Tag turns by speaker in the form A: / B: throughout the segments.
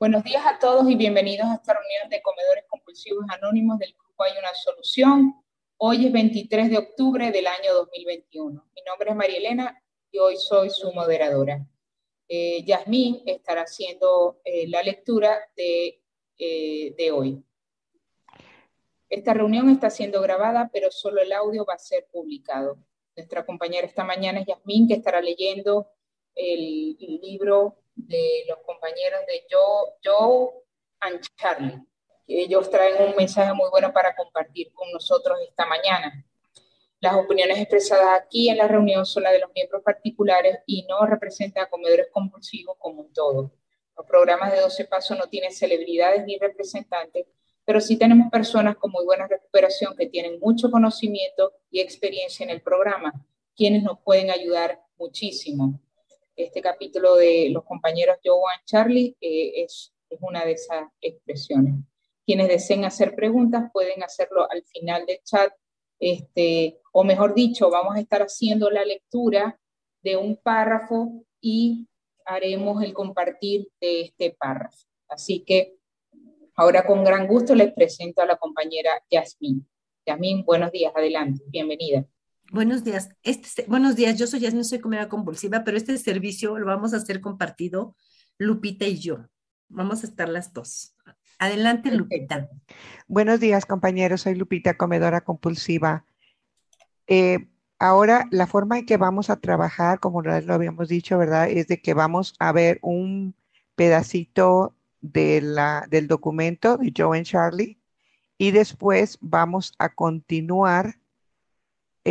A: Buenos días a todos y bienvenidos a esta reunión de comedores compulsivos anónimos del grupo Hay una solución. Hoy es 23 de octubre del año 2021. Mi nombre es María Elena y hoy soy su moderadora. Eh, Yasmín estará haciendo eh, la lectura de, eh, de hoy. Esta reunión está siendo grabada, pero solo el audio va a ser publicado. Nuestra compañera esta mañana es Yasmín, que estará leyendo el, el libro de los compañeros de Joe, Joe and Charlie. Ellos traen un mensaje muy bueno para compartir con nosotros esta mañana. Las opiniones expresadas aquí en la reunión son las de los miembros particulares y no representan a comedores compulsivos como un todo. Los programas de 12 pasos no tienen celebridades ni representantes, pero sí tenemos personas con muy buena recuperación que tienen mucho conocimiento y experiencia en el programa, quienes nos pueden ayudar muchísimo este capítulo de los compañeros Joe y Charlie es, es, una de esas expresiones. Quienes deseen hacer preguntas pueden hacerlo al final del chat, este, o mejor dicho, vamos a estar haciendo la lectura de un párrafo y haremos el compartir de este párrafo. Así que ahora con gran gusto les presento a la compañera Yasmín. Yasmín, buenos días, adelante, bienvenida.
B: Buenos días. Este, buenos días, yo soy no soy comida compulsiva, pero este servicio lo vamos a hacer compartido Lupita y yo. Vamos a estar las dos. Adelante, Lupita.
C: Buenos días, compañeros. Soy Lupita, comedora compulsiva. Eh, ahora, la forma en que vamos a trabajar, como lo habíamos dicho, ¿verdad? Es de que vamos a ver un pedacito de la, del documento de Joe y Charlie y después vamos a continuar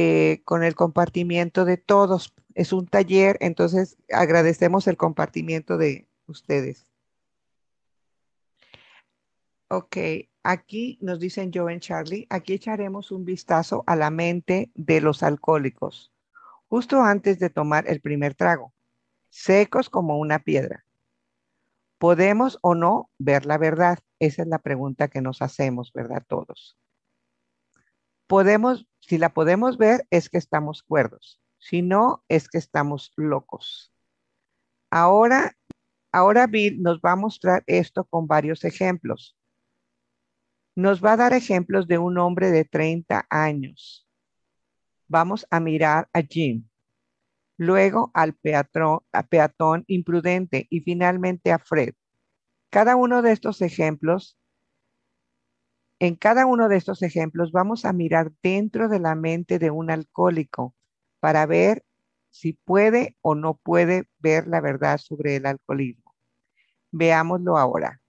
C: eh, con el compartimiento de todos. Es un taller, entonces agradecemos el compartimiento de ustedes. Ok, aquí nos dicen Joe y Charlie, aquí echaremos un vistazo a la mente de los alcohólicos, justo antes de tomar el primer trago, secos como una piedra. ¿Podemos o no ver la verdad? Esa es la pregunta que nos hacemos, ¿verdad? Todos. Podemos si la podemos ver, es que estamos cuerdos. Si no, es que estamos locos. Ahora, ahora Bill nos va a mostrar esto con varios ejemplos. Nos va a dar ejemplos de un hombre de 30 años. Vamos a mirar a Jim, luego al peatón, peatón imprudente y finalmente a Fred. Cada uno de estos ejemplos en cada uno de estos ejemplos vamos a mirar dentro de la mente de un alcohólico para ver si puede o no puede ver la verdad sobre el alcoholismo. Veámoslo ahora.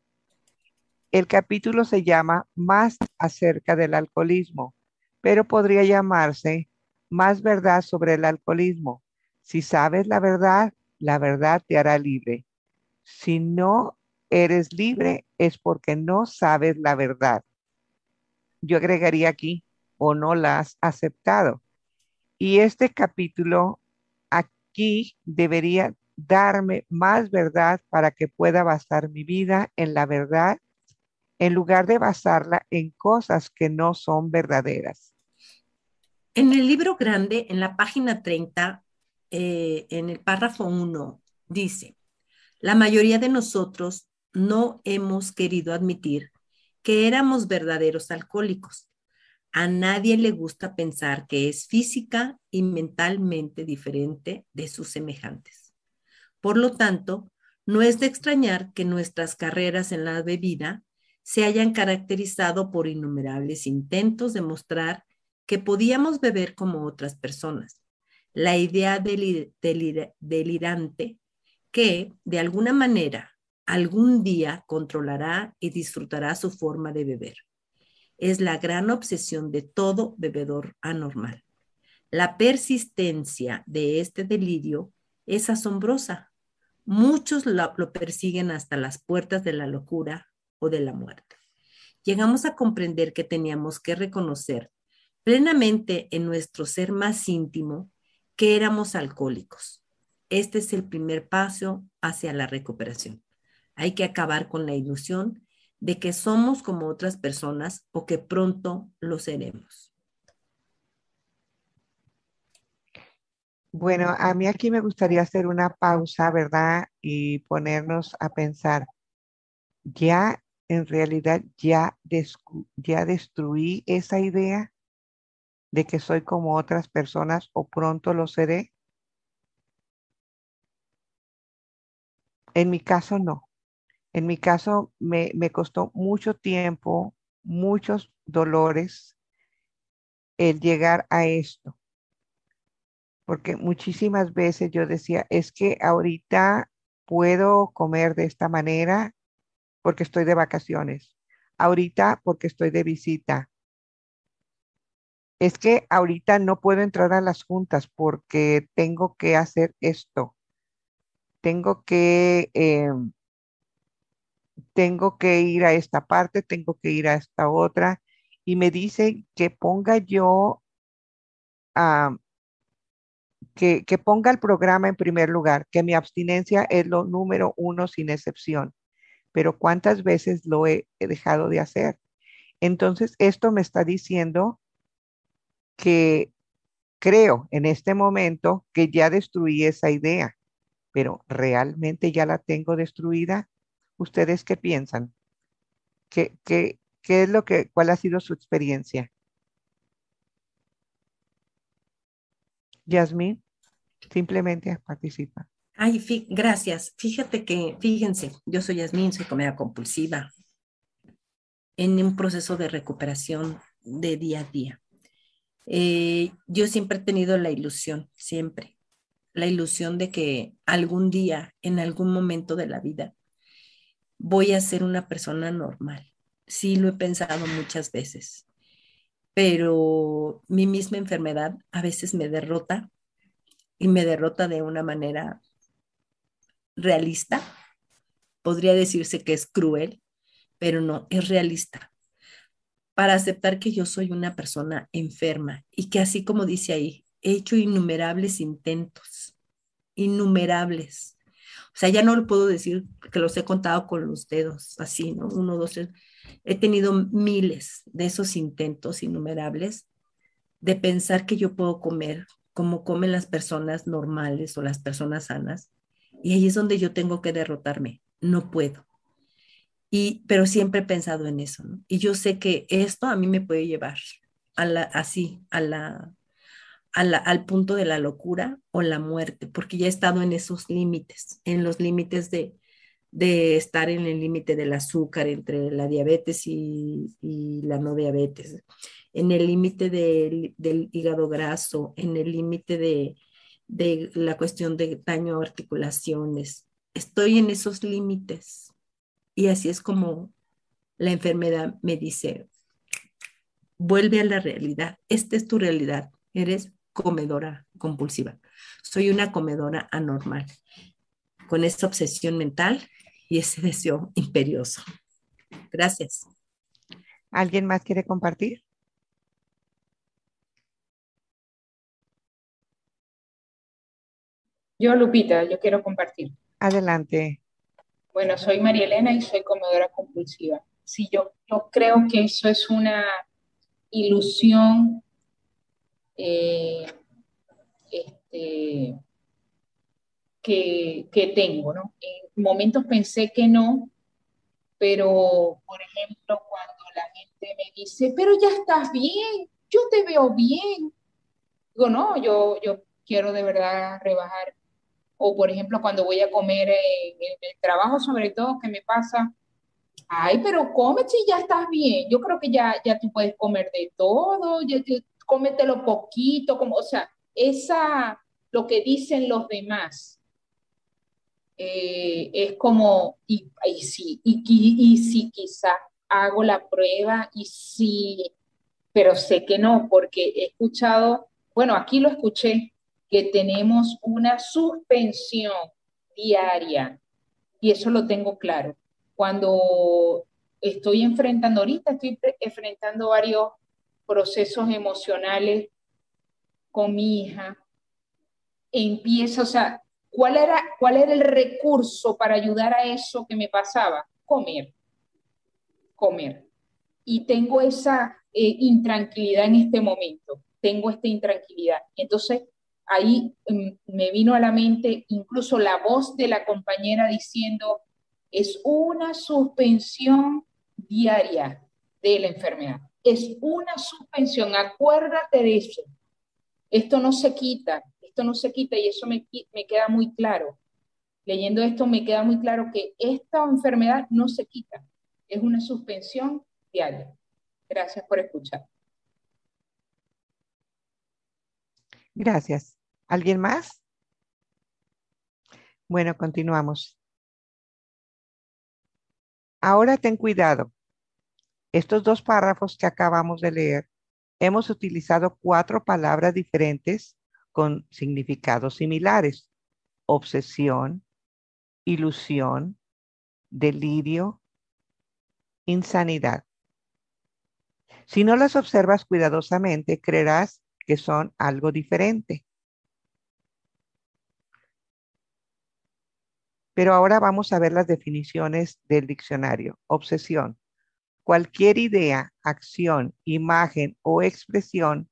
C: El capítulo se llama Más acerca del alcoholismo, pero podría llamarse Más verdad sobre el alcoholismo. Si sabes la verdad, la verdad te hará libre. Si no eres libre es porque no sabes la verdad yo agregaría aquí, o no la has aceptado. Y este capítulo aquí debería darme más verdad para que pueda basar mi vida en la verdad en lugar de basarla en cosas que no son verdaderas.
B: En el libro grande, en la página 30, eh, en el párrafo 1, dice, la mayoría de nosotros no hemos querido admitir que éramos verdaderos alcohólicos. A nadie le gusta pensar que es física y mentalmente diferente de sus semejantes. Por lo tanto, no es de extrañar que nuestras carreras en la bebida se hayan caracterizado por innumerables intentos de mostrar que podíamos beber como otras personas. La idea delirante que, de alguna manera, algún día controlará y disfrutará su forma de beber. Es la gran obsesión de todo bebedor anormal. La persistencia de este delirio es asombrosa. Muchos lo, persiguen hasta las puertas de la locura o de la muerte. Llegamos a comprender que teníamos que reconocer plenamente en nuestro ser más íntimo que éramos alcohólicos. Este es el primer paso hacia la recuperación. Hay que acabar con la ilusión de que somos como otras personas o que pronto lo seremos.
C: Bueno, a mí aquí me gustaría hacer una pausa, ¿verdad? Y ponernos a pensar. ya en realidad ya, ya destruí esa idea de que soy como otras personas o pronto lo seré? En mi caso no. En mi caso me, me costó mucho tiempo, muchos dolores el llegar a esto. Porque muchísimas veces yo decía, es que ahorita puedo comer de esta manera porque estoy de vacaciones. Ahorita porque estoy de visita es que ahorita no puedo entrar a las juntas porque tengo que hacer esto. Tengo que, em, tengo que ir a esta parte, tengo que ir a esta otra. Y me dice que ponga yo, que, que ponga el programa en primer lugar, que mi abstinencia es lo número uno sin excepción. Pero ¿cuántas veces lo he dejado de hacer? Entonces, esto me está diciendo que creo en este momento que ya destruí esa idea, pero realmente ya la tengo destruida. ¿Ustedes qué piensan? ¿Qué, qué, qué es lo que, cuál ha sido su experiencia? Yasmín, simplemente participa.
B: Ay, gracias. Fíjate que, fíjense, yo soy Yasmín, soy comida compulsiva en un proceso de recuperación de día a día. Eh, yo siempre he tenido la ilusión, siempre, la ilusión de que algún día, en algún momento de la vida, voy a ser una persona normal. Sí, lo he pensado muchas veces, pero mi misma enfermedad a veces me derrota y me derrota de una manera realista. Podría decirse que es cruel, pero no, es realista para aceptar que yo soy una persona enferma y que así como dice ahí, he hecho innumerables intentos, innumerables. Sea, ya no lo puedo decir que los he contado con los dedos, así, ¿no? Uno, dos, tres. He tenido miles de esos intentos innumerables de pensar que yo puedo comer como comen las personas normales o las personas sanas. Y ahí es donde yo tengo que derrotarme. No puedo. Y, pero siempre he pensado en eso, ¿no? Y yo sé que esto a mí me puede llevar a la, así, a la, al punto de la locura o la muerte, porque ya he estado en esos límites, en los límites de, de estar en el límite del azúcar entre la diabetes y, y la no diabetes, en el límite del, del hígado graso, en el límite de, de la cuestión de daño a articulaciones. Estoy en esos límites y así es como la enfermedad me dice, vuelve a la realidad. Esta es tu realidad. Eres comedora compulsiva. Soy una comedora anormal, con esa obsesión mental y ese deseo imperioso. Gracias.
C: ¿Alguien más quiere compartir?
A: Yo, Lupita, yo quiero compartir.
C: Adelante.
A: Bueno, soy María Elena y soy comedora compulsiva. Sí, yo, yo creo que eso es una ilusión eh, este, que, que, tengo, ¿no? En momentos pensé que no, pero, por ejemplo, cuando la gente me dice, pero ya estás bien, yo te veo bien. Digo, no, yo, yo quiero de verdad rebajar o por ejemplo cuando voy a comer en, el trabajo sobre todo, que me pasa, ay, pero come si ya estás bien, yo creo que ya, ya tú puedes comer de todo, ya, cómetelo poquito, como, o sea, esa, lo que dicen los demás, eh, es como, y, y, sí, y, y, si quizá hago la prueba y sí, pero sé que no, porque he escuchado, bueno, aquí lo escuché, que tenemos una suspensión diaria y eso lo tengo claro. Cuando estoy enfrentando, ahorita estoy enfrentando varios procesos emocionales con mi hija, empiezo, o sea, ¿cuál era, cuál era el recurso para ayudar a eso que me pasaba? Comer, comer. Y tengo esa eh, intranquilidad en este momento, tengo esta intranquilidad. Entonces, ahí mm, me vino a la mente incluso la voz de la compañera diciendo, Es una suspensión diaria de la enfermedad. Es una suspensión, acuérdate de eso. Esto no se quita, esto no se quita y eso me, me queda muy claro. Leyendo esto me queda muy claro que esta enfermedad no se quita, es una suspensión diaria. Gracias por escuchar.
C: Gracias. ¿Alguien más? Bueno, continuamos. Ahora ten cuidado. Estos dos párrafos que acabamos de leer, hemos utilizado cuatro palabras diferentes con significados similares. Obsesión, ilusión, delirio, insanidad. Si no las observas cuidadosamente, creerás que son algo diferente. Pero ahora vamos a ver las definiciones del diccionario. Obsesión. Cualquier idea, acción, imagen o expresión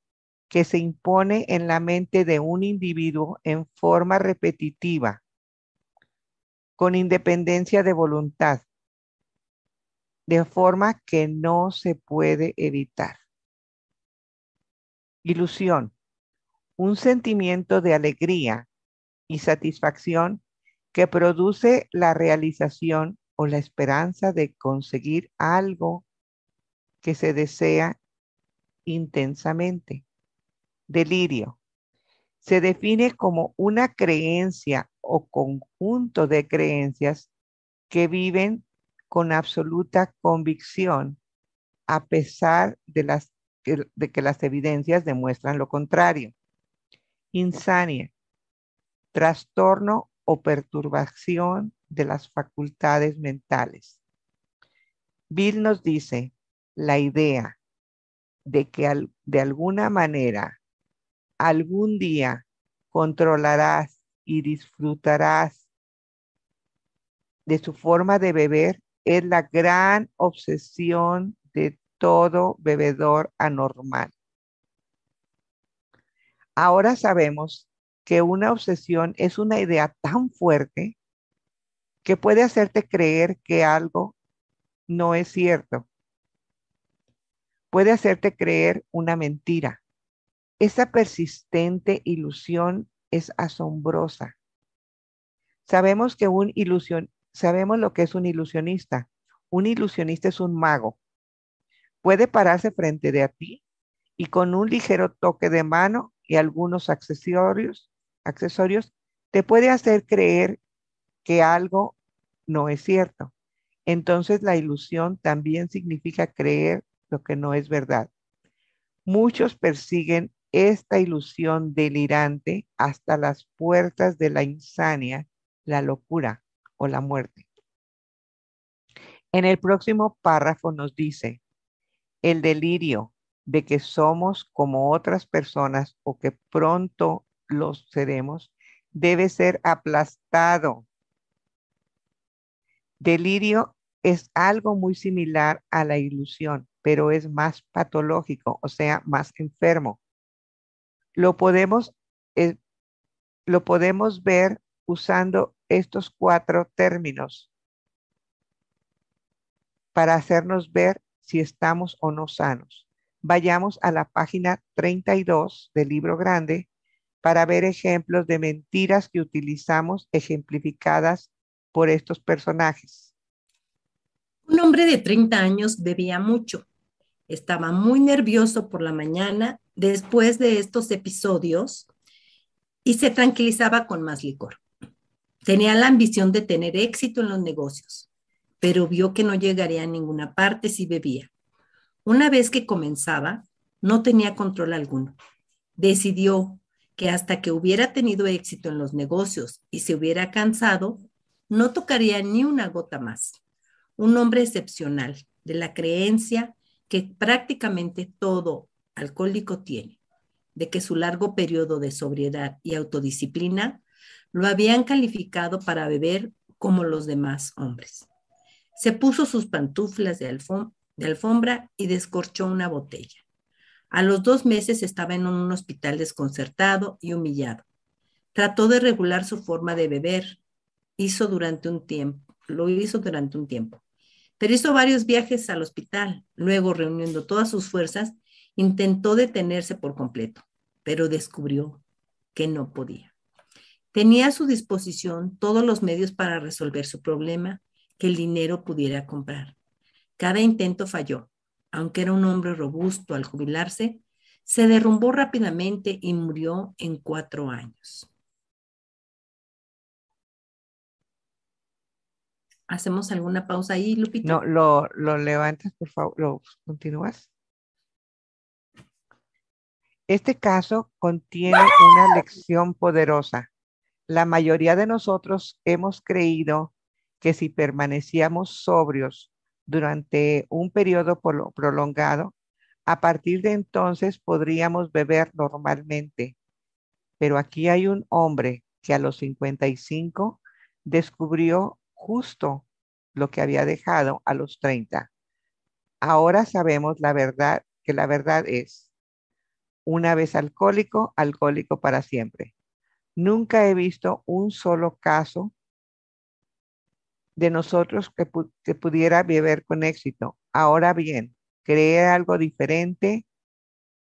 C: que se impone en la mente de un individuo en forma repetitiva, con independencia de voluntad, de forma que no se puede evitar. Ilusión, un sentimiento de alegría y satisfacción que produce la realización o la esperanza de conseguir algo que se desea intensamente. Delirio. Se define como una creencia o conjunto de creencias que viven con absoluta convicción a pesar de, las, de que las evidencias demuestran lo contrario. Insania. Trastorno o perturbación de las facultades mentales. Bill nos dice, la idea de que de alguna manera algún día controlarás y disfrutarás de su forma de beber es la gran obsesión de todo bebedor anormal. Ahora sabemos que una obsesión es una idea tan fuerte que puede hacerte creer que algo no es cierto. Puede hacerte creer una mentira. Esa persistente ilusión es asombrosa. Sabemos que un ilusión, sabemos lo que es un ilusionista. Un ilusionista es un mago. Puede pararse frente de a ti y con un ligero toque de mano y algunos accesorios accesorios te puede hacer creer que algo no es cierto. Entonces la ilusión también significa creer lo que no es verdad. Muchos persiguen esta ilusión delirante hasta las puertas de la insania, la locura o la muerte. En el próximo párrafo nos dice, el delirio de que somos como otras personas o que pronto los seremos, debe ser aplastado. Delirio es algo muy similar a la ilusión, pero es más patológico, o sea, más enfermo. Lo podemos, eh, lo podemos ver usando estos cuatro términos para hacernos ver si estamos o no sanos. Vayamos a la página 32 del libro grande para ver ejemplos de mentiras que utilizamos ejemplificadas por estos personajes.
B: Un hombre de 30 años bebía mucho. Estaba muy nervioso por la mañana después de estos episodios y se tranquilizaba con más licor. Tenía la ambición de tener éxito en los negocios, pero vio que no llegaría a ninguna parte si bebía. Una vez que comenzaba, no tenía control alguno. Decidió que hasta que hubiera tenido éxito en los negocios y se hubiera cansado, no tocaría ni una gota más. Un hombre excepcional, de la creencia que prácticamente todo alcohólico tiene, de que su largo periodo de sobriedad y autodisciplina lo habían calificado para beber como los demás hombres. Se puso sus pantuflas de, de alfombra y descorchó una botella. A los dos meses estaba en un hospital desconcertado y humillado. Trató de regular su forma de beber. Hizo durante un tiempo, lo hizo durante un tiempo, pero hizo varios viajes al hospital. Luego, reuniendo todas sus fuerzas, intentó detenerse por completo, pero descubrió que no podía. Tenía a su disposición todos los medios para resolver su problema que el dinero pudiera comprar. Cada intento falló. Aunque era un hombre robusto al jubilarse, se derrumbó rápidamente y murió en cuatro años. ¿Hacemos alguna pausa ahí, Lupita?
C: No, lo, levantas, por favor, lo continúas. Este caso contiene una lección poderosa. La mayoría de nosotros hemos creído que si permanecíamos sobrios durante un periodo prolongado, a partir de entonces podríamos beber normalmente. Pero aquí hay un hombre que a los 55 descubrió justo lo que había dejado a los 30. Ahora sabemos la verdad, que la verdad es, una vez alcohólico, alcohólico para siempre. Nunca he visto un solo caso de nosotros que, que pudiera beber con éxito. Ahora bien, creer algo diferente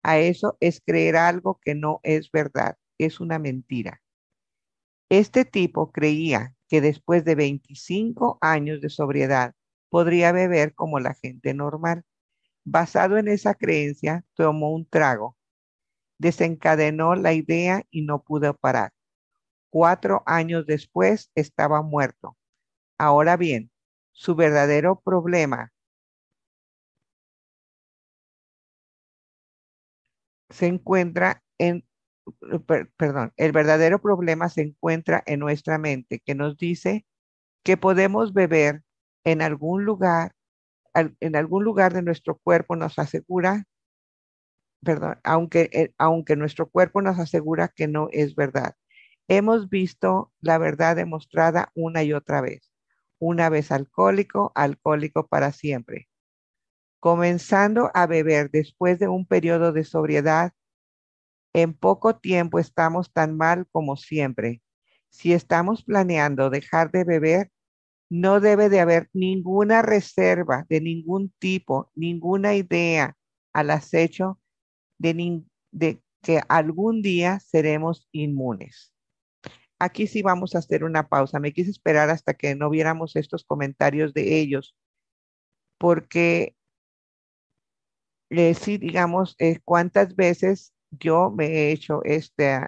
C: a eso es creer algo que no es verdad, es una mentira. Este tipo creía que después de 25 años de sobriedad podría beber como la gente normal. Basado en esa creencia, tomó un trago, desencadenó la idea y no pudo parar. Cuatro años después estaba muerto. Ahora bien, su verdadero problema se encuentra en, perdón, el verdadero problema se encuentra en nuestra mente, que nos dice que podemos beber en algún lugar, en algún lugar de nuestro cuerpo nos asegura, perdón, aunque, eh, aunque nuestro cuerpo nos asegura que no es verdad. Hemos visto la verdad demostrada una y otra vez una vez alcohólico, alcohólico para siempre. Comenzando a beber después de un periodo de sobriedad, en poco tiempo estamos tan mal como siempre. Si estamos planeando dejar de beber, no debe de haber ninguna reserva de ningún tipo, ninguna idea al acecho de, que algún día seremos inmunes aquí sí vamos a hacer una pausa. Me quise esperar hasta que no viéramos estos comentarios de ellos, porque eh, sí, digamos, eh, cuántas veces yo me he hecho este,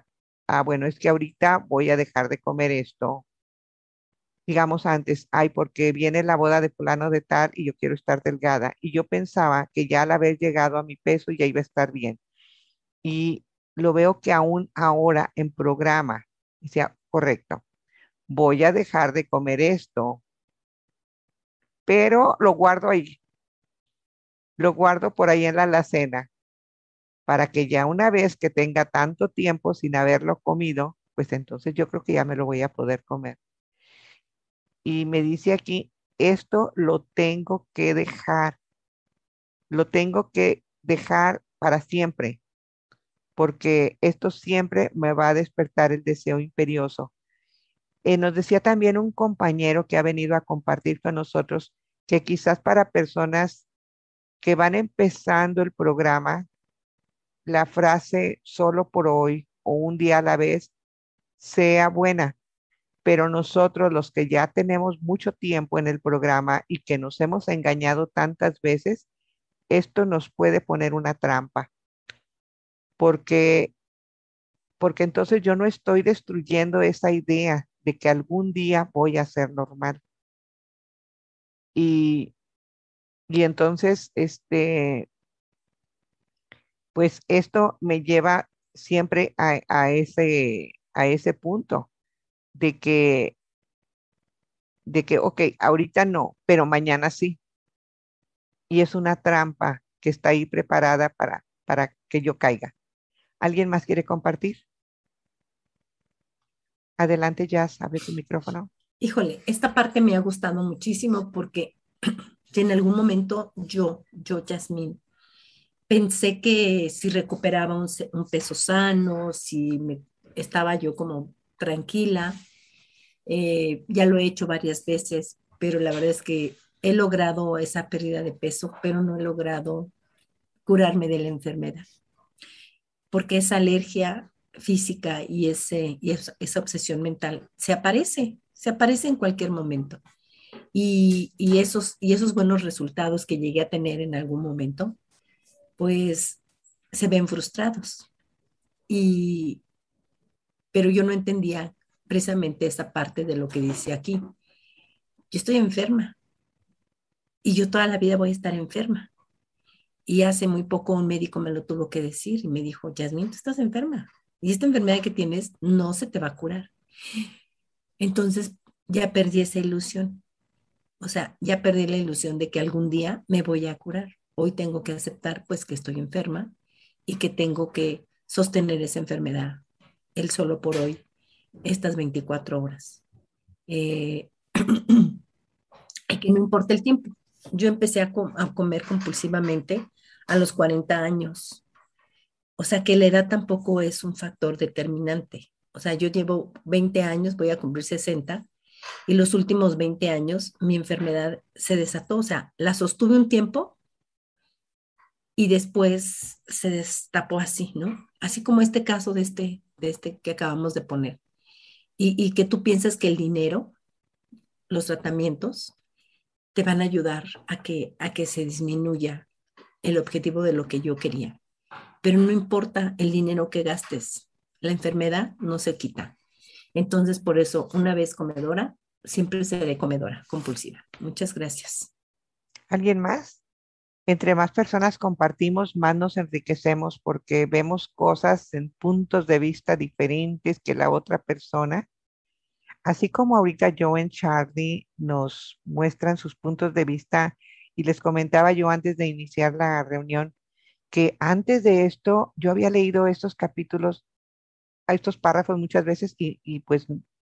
C: ah, bueno, es que ahorita voy a dejar de comer esto. Digamos antes, ay, porque viene la boda de fulano de tal y yo quiero estar delgada. Y yo pensaba que ya al haber llegado a mi peso ya iba a estar bien. Y lo veo que aún ahora en programa, sea correcto, voy a dejar de comer esto, pero lo guardo ahí. Lo guardo por ahí en la alacena para que ya una vez que tenga tanto tiempo sin haberlo comido, pues entonces yo creo que ya me lo voy a poder comer. Y me dice aquí, esto lo tengo que dejar. Lo tengo que dejar para siempre porque esto siempre me va a despertar el deseo imperioso. Eh, nos decía también un compañero que ha venido a compartir con nosotros que quizás para personas que van empezando el programa, la frase solo por hoy o un día a la vez sea buena, pero nosotros los que ya tenemos mucho tiempo en el programa y que nos hemos engañado tantas veces, esto nos puede poner una trampa porque, porque entonces yo no estoy destruyendo esa idea de que algún día voy a ser normal. Y, y entonces, este, pues esto me lleva siempre a, ese, a ese punto de que, de que, ok, ahorita no, pero mañana sí. Y es una trampa que está ahí preparada para, para que yo caiga. ¿Alguien más quiere compartir? Adelante, Jazz, abre tu micrófono.
B: Híjole, esta parte me ha gustado muchísimo porque en algún momento yo, yo, Jasmine, pensé que si recuperaba un, peso sano, si me, estaba yo como tranquila, eh, ya lo he hecho varias veces, pero la verdad es que he logrado esa pérdida de peso, pero no he logrado curarme de la enfermedad. Porque esa alergia física y, ese, y esa obsesión mental se aparece, se aparece en cualquier momento. Y, y, esos, y esos buenos resultados que llegué a tener en algún momento, pues se ven frustrados. Y, pero yo no entendía precisamente esa parte de lo que dice aquí. Yo estoy enferma y yo toda la vida voy a estar enferma. Y hace muy poco un médico me lo tuvo que decir y me dijo, Yasmin, tú estás enferma y esta enfermedad que tienes no se te va a curar. Entonces ya perdí esa ilusión. O sea, ya perdí la ilusión de que algún día me voy a curar. Hoy tengo que aceptar pues que estoy enferma y que tengo que sostener esa enfermedad, el solo por hoy, estas 24 horas. Eh, que no importa el tiempo. Yo empecé a, a, comer compulsivamente a los 40 años. O sea que la edad tampoco es un factor determinante. O sea, yo llevo 20 años, voy a cumplir 60, y los últimos 20 años mi enfermedad se desató. O sea, la sostuve un tiempo y después se destapó así, ¿no? Así como este caso de este, de este que acabamos de poner. Y, y que tú piensas que el dinero, los tratamientos, te van a ayudar a que, a que se disminuya el objetivo de lo que yo quería. Pero no importa el dinero que gastes, la enfermedad no se quita. Entonces, por eso, una vez comedora, siempre seré comedora compulsiva. Muchas gracias.
C: ¿Alguien más? Entre más personas compartimos, más nos enriquecemos porque vemos cosas en puntos de vista diferentes que la otra persona. Así como ahorita Joe y Charlie nos muestran sus puntos de vista y les comentaba yo antes de iniciar la reunión que antes de esto yo había leído estos capítulos, estos párrafos muchas veces y pues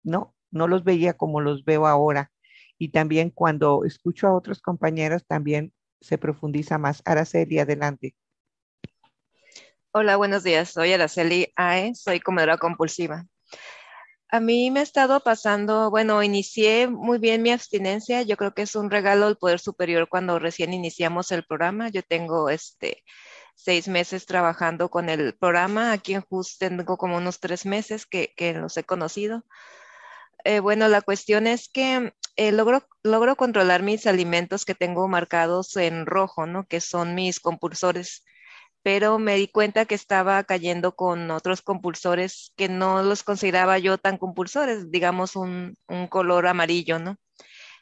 C: no, no los veía como los veo ahora. Y también cuando escucho a otros compañeros también se profundiza más. Araceli, adelante.
D: Hola, buenos días. Soy Araceli Ae, soy comedora compulsiva. A mí me ha estado pasando, bueno, inicié muy bien mi abstinencia. Yo creo que es un regalo del Poder Superior cuando recién iniciamos el programa. Yo tengo este seis meses trabajando con el programa. Aquí en Just tengo como unos tres meses que, que los he conocido. Eh, bueno, la cuestión es que eh, logro, logro controlar mis alimentos que tengo marcados en rojo, ¿no? Que son mis compulsores. Pero me di cuenta que estaba cayendo con otros compulsores que no los consideraba yo tan compulsores, digamos un, un color amarillo, ¿no?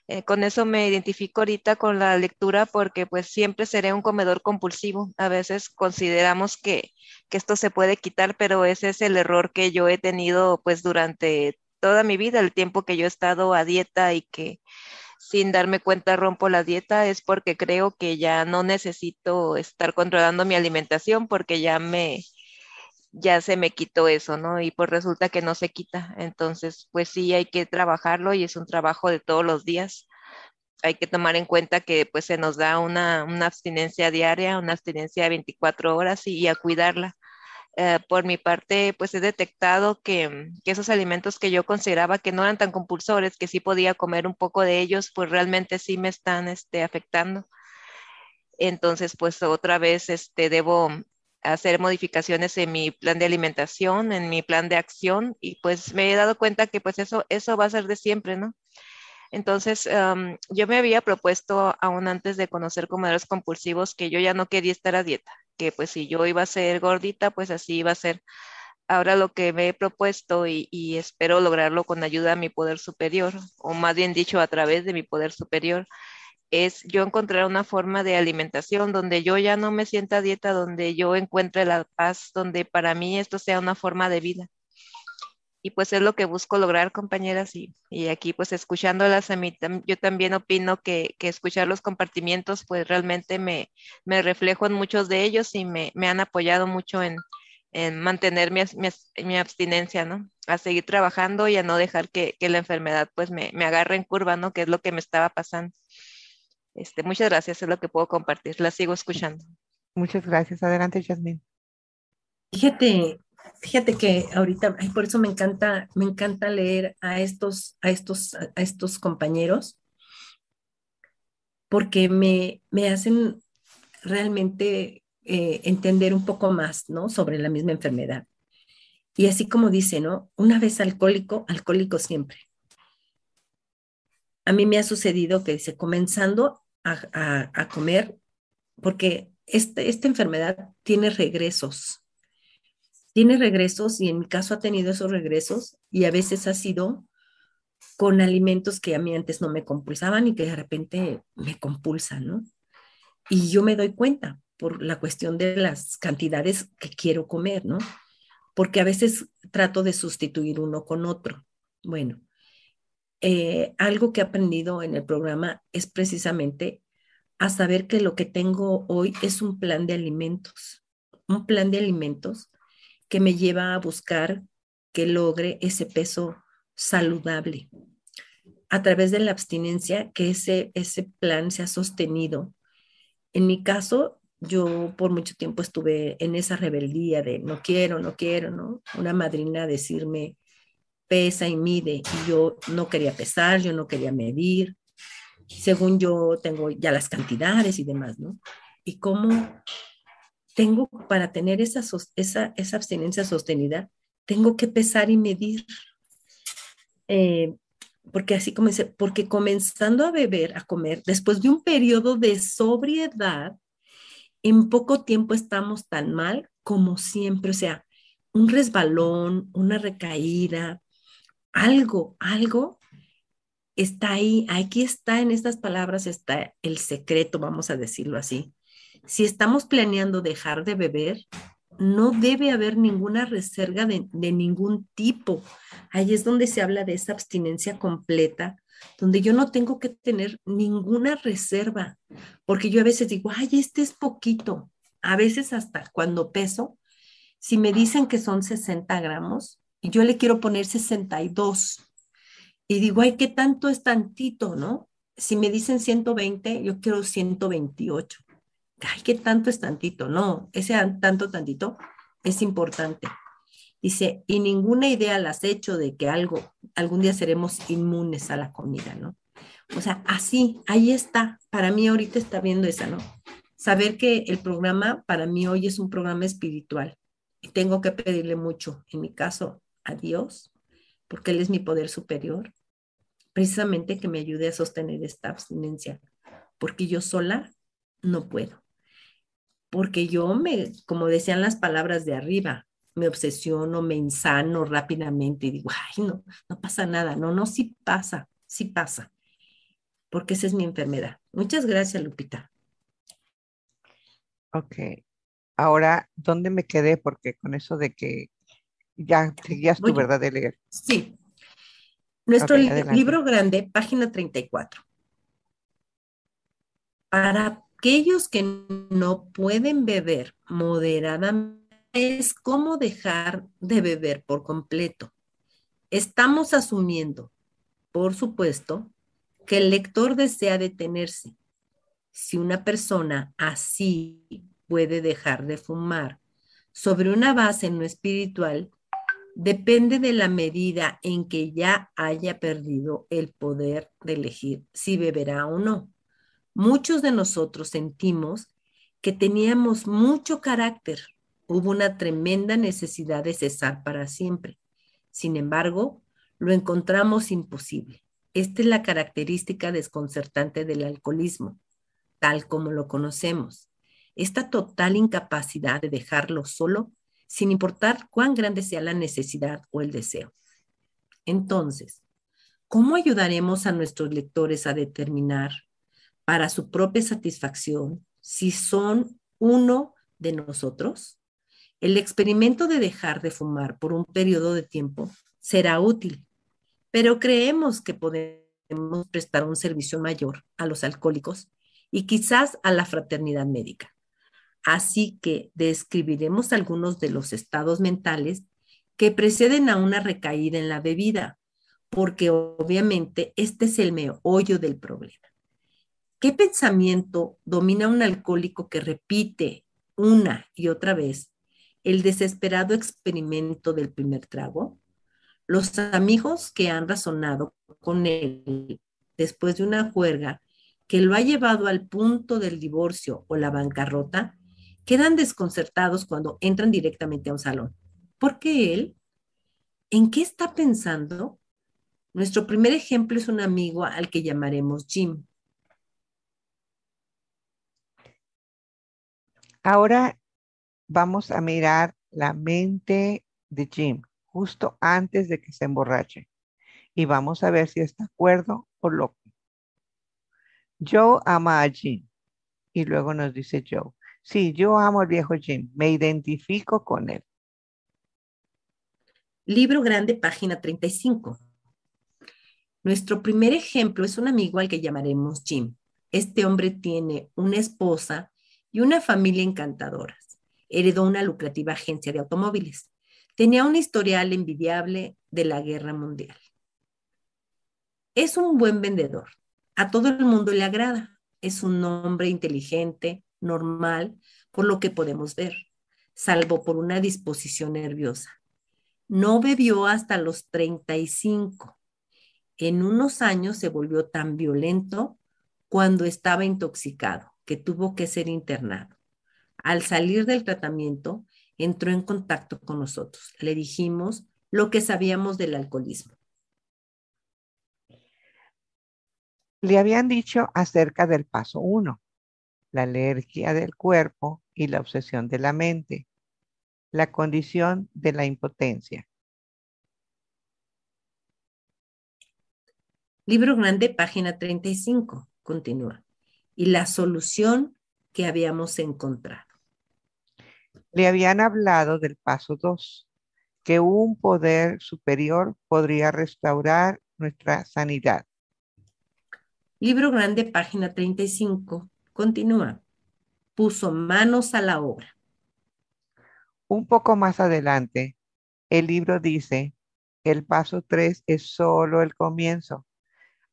D: Eh, con eso me identifico ahorita con la lectura porque pues siempre seré un comedor compulsivo. A veces consideramos que, que esto se puede quitar, pero ese es el error que yo he tenido pues durante toda mi vida, el tiempo que yo he estado a dieta y que sin darme cuenta rompo la dieta es porque creo que ya no necesito estar controlando mi alimentación porque ya me ya se me quitó eso, ¿no? Y pues resulta que no se quita. Entonces, pues sí hay que trabajarlo y es un trabajo de todos los días. Hay que tomar en cuenta que pues se nos da una, una abstinencia diaria, una abstinencia de 24 horas y a cuidarla eh, por mi parte, pues he detectado que, que, esos alimentos que yo consideraba que no eran tan compulsores, que sí podía comer un poco de ellos, pues realmente sí me están este, afectando. Entonces, pues otra vez este, debo hacer modificaciones en mi plan de alimentación, en mi plan de acción, y pues me he dado cuenta que pues eso, eso va a ser de siempre, ¿no? Entonces, yo me había propuesto aún antes de conocer comedores compulsivos que yo ya no quería estar a dieta, que pues si yo iba a ser gordita, pues así iba a ser. Ahora lo que me he propuesto y, espero lograrlo con ayuda de mi poder superior, o más bien dicho, a través de mi poder superior, es yo encontrar una forma de alimentación donde yo ya no me sienta dieta, donde yo encuentre la paz, donde para mí esto sea una forma de vida y pues es lo que busco lograr, compañeras, y, y aquí pues escuchándolas a mí, yo también opino que, que, escuchar los compartimientos pues realmente me, me reflejo en muchos de ellos y me, me han apoyado mucho en, en mantener mi, mi, mi, abstinencia, ¿no? A seguir trabajando y a no dejar que, que, la enfermedad pues me, me agarre en curva, ¿no? Que es lo que me estaba pasando. Este, muchas gracias, es lo que puedo compartir, la sigo escuchando.
C: Muchas gracias, adelante, Jasmine.
B: Fíjate, Fíjate que ahorita, por eso me encanta, me encanta leer a estos, a estos, a estos compañeros, porque me, me hacen realmente eh, entender un poco más, ¿no? Sobre la misma enfermedad. Y así como dice, ¿no? Una vez alcohólico, alcohólico siempre. A mí me ha sucedido que dice, comenzando a, a, comer, porque este, esta enfermedad tiene regresos. Tiene regresos y en mi caso ha tenido esos regresos y a veces ha sido con alimentos que a mí antes no me compulsaban y que de repente me compulsan, ¿no? Y yo me doy cuenta por la cuestión de las cantidades que quiero comer, ¿no? Porque a veces trato de sustituir uno con otro. Bueno, eh, algo que he aprendido en el programa es precisamente a saber que lo que tengo hoy es un plan de alimentos, un plan de alimentos que me lleva a buscar que logre ese peso saludable a través de la abstinencia, que ese, ese plan se ha sostenido. En mi caso, yo por mucho tiempo estuve en esa rebeldía de no quiero, no quiero, ¿no? Una madrina decirme, pesa y mide, y yo no quería pesar, yo no quería medir, según yo tengo ya las cantidades y demás, ¿no? Y cómo tengo para tener esa, esa, esa abstinencia sostenida, tengo que pesar y medir. Eh, porque así comencé, porque comenzando a beber, a comer, después de un periodo de sobriedad, en poco tiempo estamos tan mal como siempre, o sea, un resbalón, una recaída, algo, algo está ahí, aquí está en estas palabras, está el secreto, vamos a decirlo así. Si estamos planeando dejar de beber, no debe haber ninguna reserva de, ningún tipo. Ahí es donde se habla de esa abstinencia completa, donde yo no tengo que tener ninguna reserva, porque yo a veces digo, ay, este es poquito. A veces hasta cuando peso, si me dicen que son 60 gramos, yo le quiero poner 62, y digo, ay, ¿qué tanto es tantito, no? Si me dicen 120, yo quiero 128 ay, ¿qué tanto es tantito? No, ese tanto, tantito es importante. Dice, y ninguna idea las he hecho de que algo, algún día seremos inmunes a la comida, ¿no? O sea, así, ahí está. Para mí ahorita está viendo esa, ¿no? Saber que el programa para mí hoy es un programa espiritual y tengo que pedirle mucho, en mi caso, a Dios, porque Él es mi poder superior, precisamente que me ayude a sostener esta abstinencia, porque yo sola no puedo porque yo me, como decían las palabras de arriba, me obsesiono, me insano rápidamente y digo, ay, no, no pasa nada. No, no, sí pasa, sí pasa, porque esa es mi enfermedad. Muchas gracias, Lupita.
C: Ok. Ahora, ¿dónde me quedé? Porque con eso de que ya seguías tu verdad de leer.
B: Sí. Nuestro libro grande, página 34. Para aquellos que no pueden beber moderadamente es cómo dejar de beber por completo. Estamos asumiendo, por supuesto, que el lector desea detenerse. Si una persona así puede dejar de fumar sobre una base no espiritual, depende de la medida en que ya haya perdido el poder de elegir si beberá o no muchos de nosotros sentimos que teníamos mucho carácter. Hubo una tremenda necesidad de cesar para siempre. Sin embargo, lo encontramos imposible. Esta es la característica desconcertante del alcoholismo, tal como lo conocemos. Esta total incapacidad de dejarlo solo, sin importar cuán grande sea la necesidad o el deseo. Entonces, ¿cómo ayudaremos a nuestros lectores a determinar para su propia satisfacción si son uno de nosotros? El experimento de dejar de fumar por un periodo de tiempo será útil, pero creemos que podemos prestar un servicio mayor a los alcohólicos y quizás a la fraternidad médica. Así que describiremos algunos de los estados mentales que preceden a una recaída en la bebida, porque obviamente este es el meollo del problema. ¿Qué pensamiento domina un alcohólico que repite una y otra vez el desesperado experimento del primer trago? Los amigos que han razonado con él después de una juerga que lo ha llevado al punto del divorcio o la bancarrota, quedan desconcertados cuando entran directamente a un salón. ¿Por qué él? ¿En qué está pensando? Nuestro primer ejemplo es un amigo al que llamaremos Jim.
C: Ahora vamos a mirar la mente de Jim justo antes de que se emborrache y vamos a ver si está acuerdo o loco. Joe ama a Jim y luego nos dice Joe, sí, yo amo al viejo Jim, me identifico con él.
B: Libro grande, página 35. Nuestro primer ejemplo es un amigo al que llamaremos Jim. Este hombre tiene una esposa y una familia encantadoras. Heredó una lucrativa agencia de automóviles. Tenía un historial envidiable de la guerra mundial. Es un buen vendedor. A todo el mundo le agrada. Es un hombre inteligente, normal, por lo que podemos ver, salvo por una disposición nerviosa. No bebió hasta los 35. En unos años se volvió tan violento cuando estaba intoxicado que tuvo que ser internado. Al salir del tratamiento, entró en contacto con nosotros. Le dijimos lo que sabíamos del alcoholismo.
C: Le habían dicho acerca del paso 1, la alergia del cuerpo y la obsesión de la mente la condición de la impotencia.
B: Libro grande, página 35, continúa. Y la solución que habíamos encontrado.
C: Le habían hablado del paso 2, que un poder superior podría restaurar nuestra sanidad.
B: Libro grande, página 35, continúa. Puso manos a la obra.
C: Un poco más adelante, el libro dice, el paso 3 es solo el comienzo.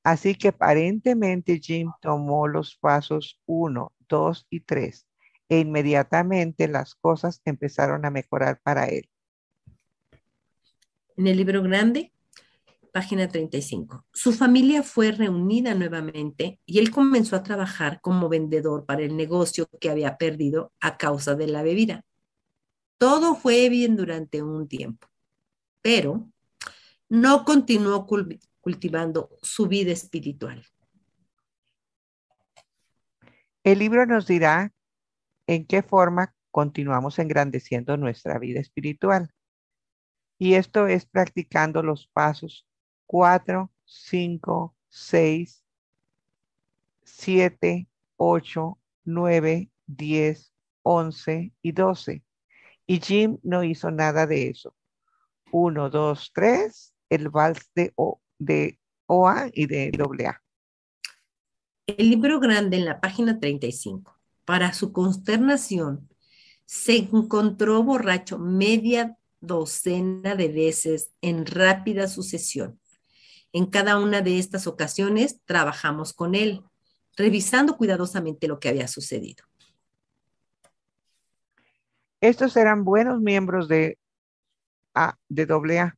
C: Así que aparentemente Jim tomó los pasos 1, 2 y 3 e inmediatamente las cosas empezaron a mejorar para él.
B: En el libro grande, página 35. Su familia fue reunida nuevamente y él comenzó a trabajar como vendedor para el negocio que había perdido a causa de la bebida. Todo fue bien durante un tiempo, pero no continuó cultivando su vida espiritual.
C: El libro nos dirá en qué forma continuamos engrandeciendo nuestra vida espiritual. Y esto es practicando los pasos 4, 5, 6, 7, 8, 9, 10, 11 y 12. Y Jim no hizo nada de eso. Uno, dos, tres, el vals de, o, de OA y de AA.
B: El libro grande en la página 35. Para su consternación, se encontró borracho media docena de veces en rápida sucesión. En cada una de estas ocasiones trabajamos con él, revisando cuidadosamente lo que había sucedido.
C: Estos eran buenos miembros de, A, de AA.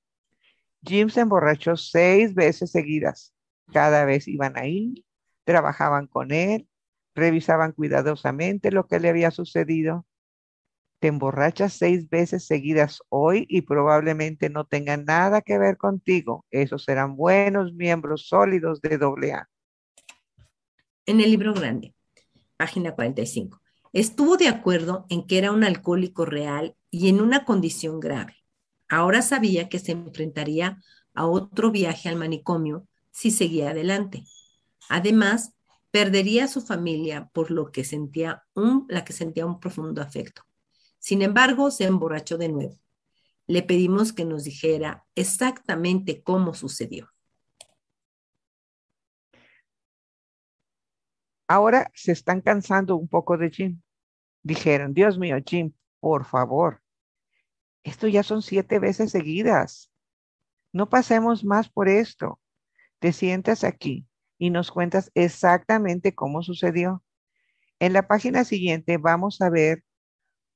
C: Jim se emborrachó seis veces seguidas. Cada vez iban ahí, trabajaban con él, revisaban cuidadosamente lo que le había sucedido. Te emborrachas seis veces seguidas hoy y probablemente no tengan nada que ver contigo. Esos serán buenos miembros sólidos de AA.
B: En el libro grande, página 45. Estuvo de acuerdo en que era un alcohólico real y en una condición grave. Ahora sabía que se enfrentaría a otro viaje al manicomio si seguía adelante. Además, perdería a su familia por lo que sentía un, la que sentía un profundo afecto. Sin embargo, se emborrachó de nuevo. Le pedimos que nos dijera exactamente cómo sucedió.
C: Ahora se están cansando un poco de Jim. Dijeron, Dios mío, Jim, por favor, esto ya son siete veces seguidas. No pasemos más por esto. Te sientas aquí y nos cuentas exactamente cómo sucedió. En la página siguiente vamos a ver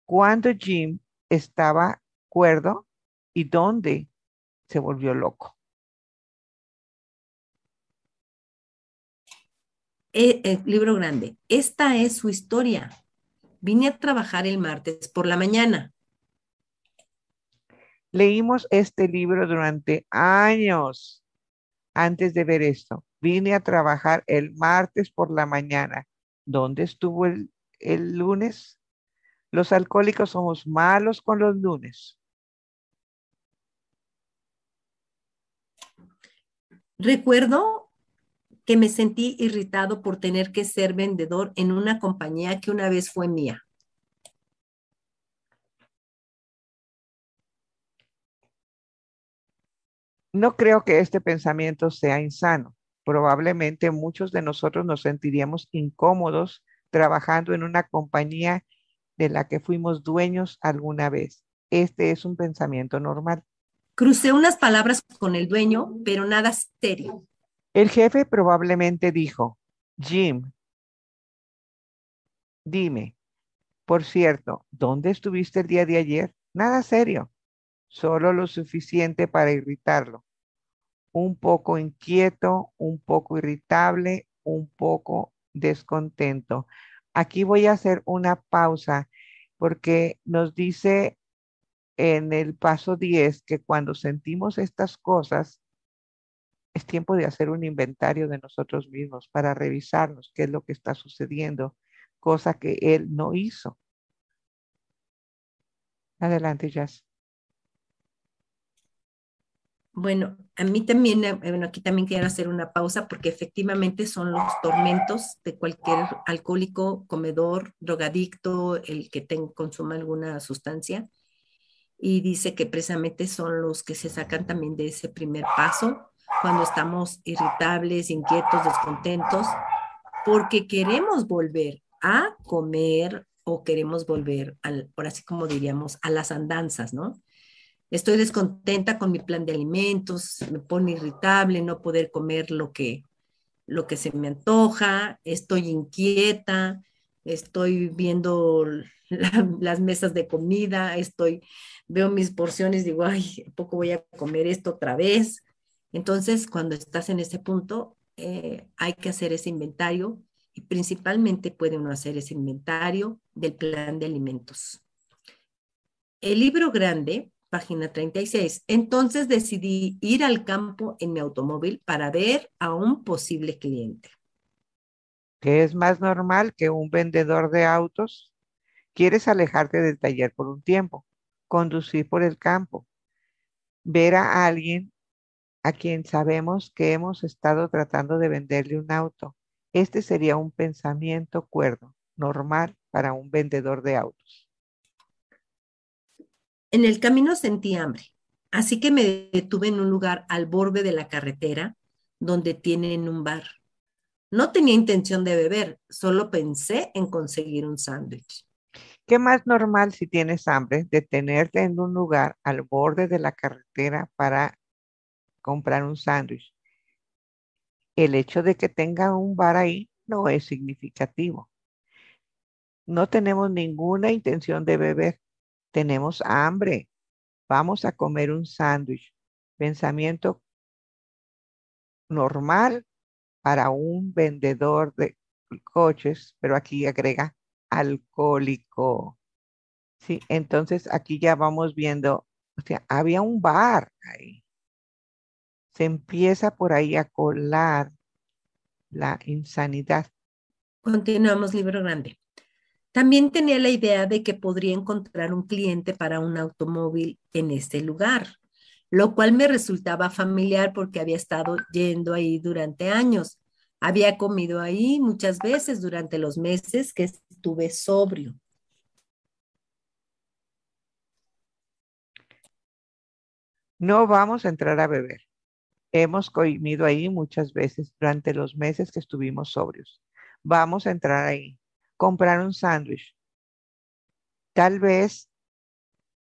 C: cuándo Jim estaba cuerdo y dónde se volvió loco.
B: el eh, eh, libro grande. Esta es su historia. Vine a trabajar el martes por la mañana.
C: Leímos este libro durante años antes de ver esto. Vine a trabajar el martes por la mañana. ¿Dónde estuvo el, el lunes? Los alcohólicos somos malos con los lunes.
B: Recuerdo que me sentí irritado por tener que ser vendedor en una compañía que una vez fue mía.
C: No creo que este pensamiento sea insano. Probablemente muchos de nosotros nos sentiríamos incómodos trabajando en una compañía de la que fuimos dueños alguna vez. Este es un pensamiento normal.
B: Crucé unas palabras con el dueño, pero nada serio.
C: El jefe probablemente dijo, Jim, dime, por cierto, ¿dónde estuviste el día de ayer? Nada serio, solo lo suficiente para irritarlo. Un poco inquieto, un poco irritable, un poco descontento. Aquí voy a hacer una pausa porque nos dice en el paso 10 que cuando sentimos estas cosas, es tiempo de hacer un inventario de nosotros mismos para revisarnos qué es lo que está sucediendo, cosa que él no hizo. Adelante, Jazz.
B: Bueno, a mí también, eh, bueno, aquí también quiero hacer una pausa porque efectivamente son los tormentos de cualquier alcohólico, comedor, drogadicto, el que consuma alguna sustancia y dice que precisamente son los que se sacan también de ese primer paso cuando estamos irritables, inquietos, descontentos, porque queremos volver a comer o queremos volver, al, por así como diríamos, a las andanzas, ¿no? Estoy descontenta con mi plan de alimentos, me pone irritable no poder comer lo que, lo que se me antoja, estoy inquieta, estoy viendo las mesas de comida, estoy, veo mis porciones, digo, ay, poco voy a comer esto otra vez? Entonces, cuando estás en ese punto, eh, hay que hacer ese inventario y principalmente puede uno hacer ese inventario del plan de alimentos. El libro grande, página 36. Entonces decidí ir al campo en mi automóvil para ver a un posible cliente.
C: ¿Qué es más normal que un vendedor de autos Quieres alejarte del taller por un tiempo, conducir por el campo, ver a alguien a quien sabemos que hemos estado tratando de venderle un auto. Este sería un pensamiento cuerdo, normal para un vendedor de autos.
B: En el camino sentí hambre, así que me detuve en un lugar al borde de la carretera donde tienen un bar. No tenía intención de beber, solo pensé en conseguir un sándwich.
C: ¿Qué más normal si tienes hambre detenerte en un lugar al borde de la carretera para comprar un sándwich? El hecho de que tenga un bar ahí no es significativo. No tenemos ninguna intención de beber. Tenemos hambre. Vamos a comer un sándwich. Pensamiento normal para un vendedor de coches, pero aquí agrega alcohólico. Sí, entonces aquí ya vamos viendo, o sea, había un bar ahí. Se empieza por ahí a colar la insanidad.
B: Continuamos, libro grande. También tenía la idea de que podría encontrar un cliente para un automóvil en este lugar, lo cual me resultaba familiar porque había estado yendo ahí durante años. Había comido ahí muchas veces durante los meses que estuve sobrio.
C: No vamos a entrar a beber. Hemos comido ahí muchas veces durante los meses que estuvimos sobrios. Vamos a entrar ahí. Comprar un sándwich. Tal vez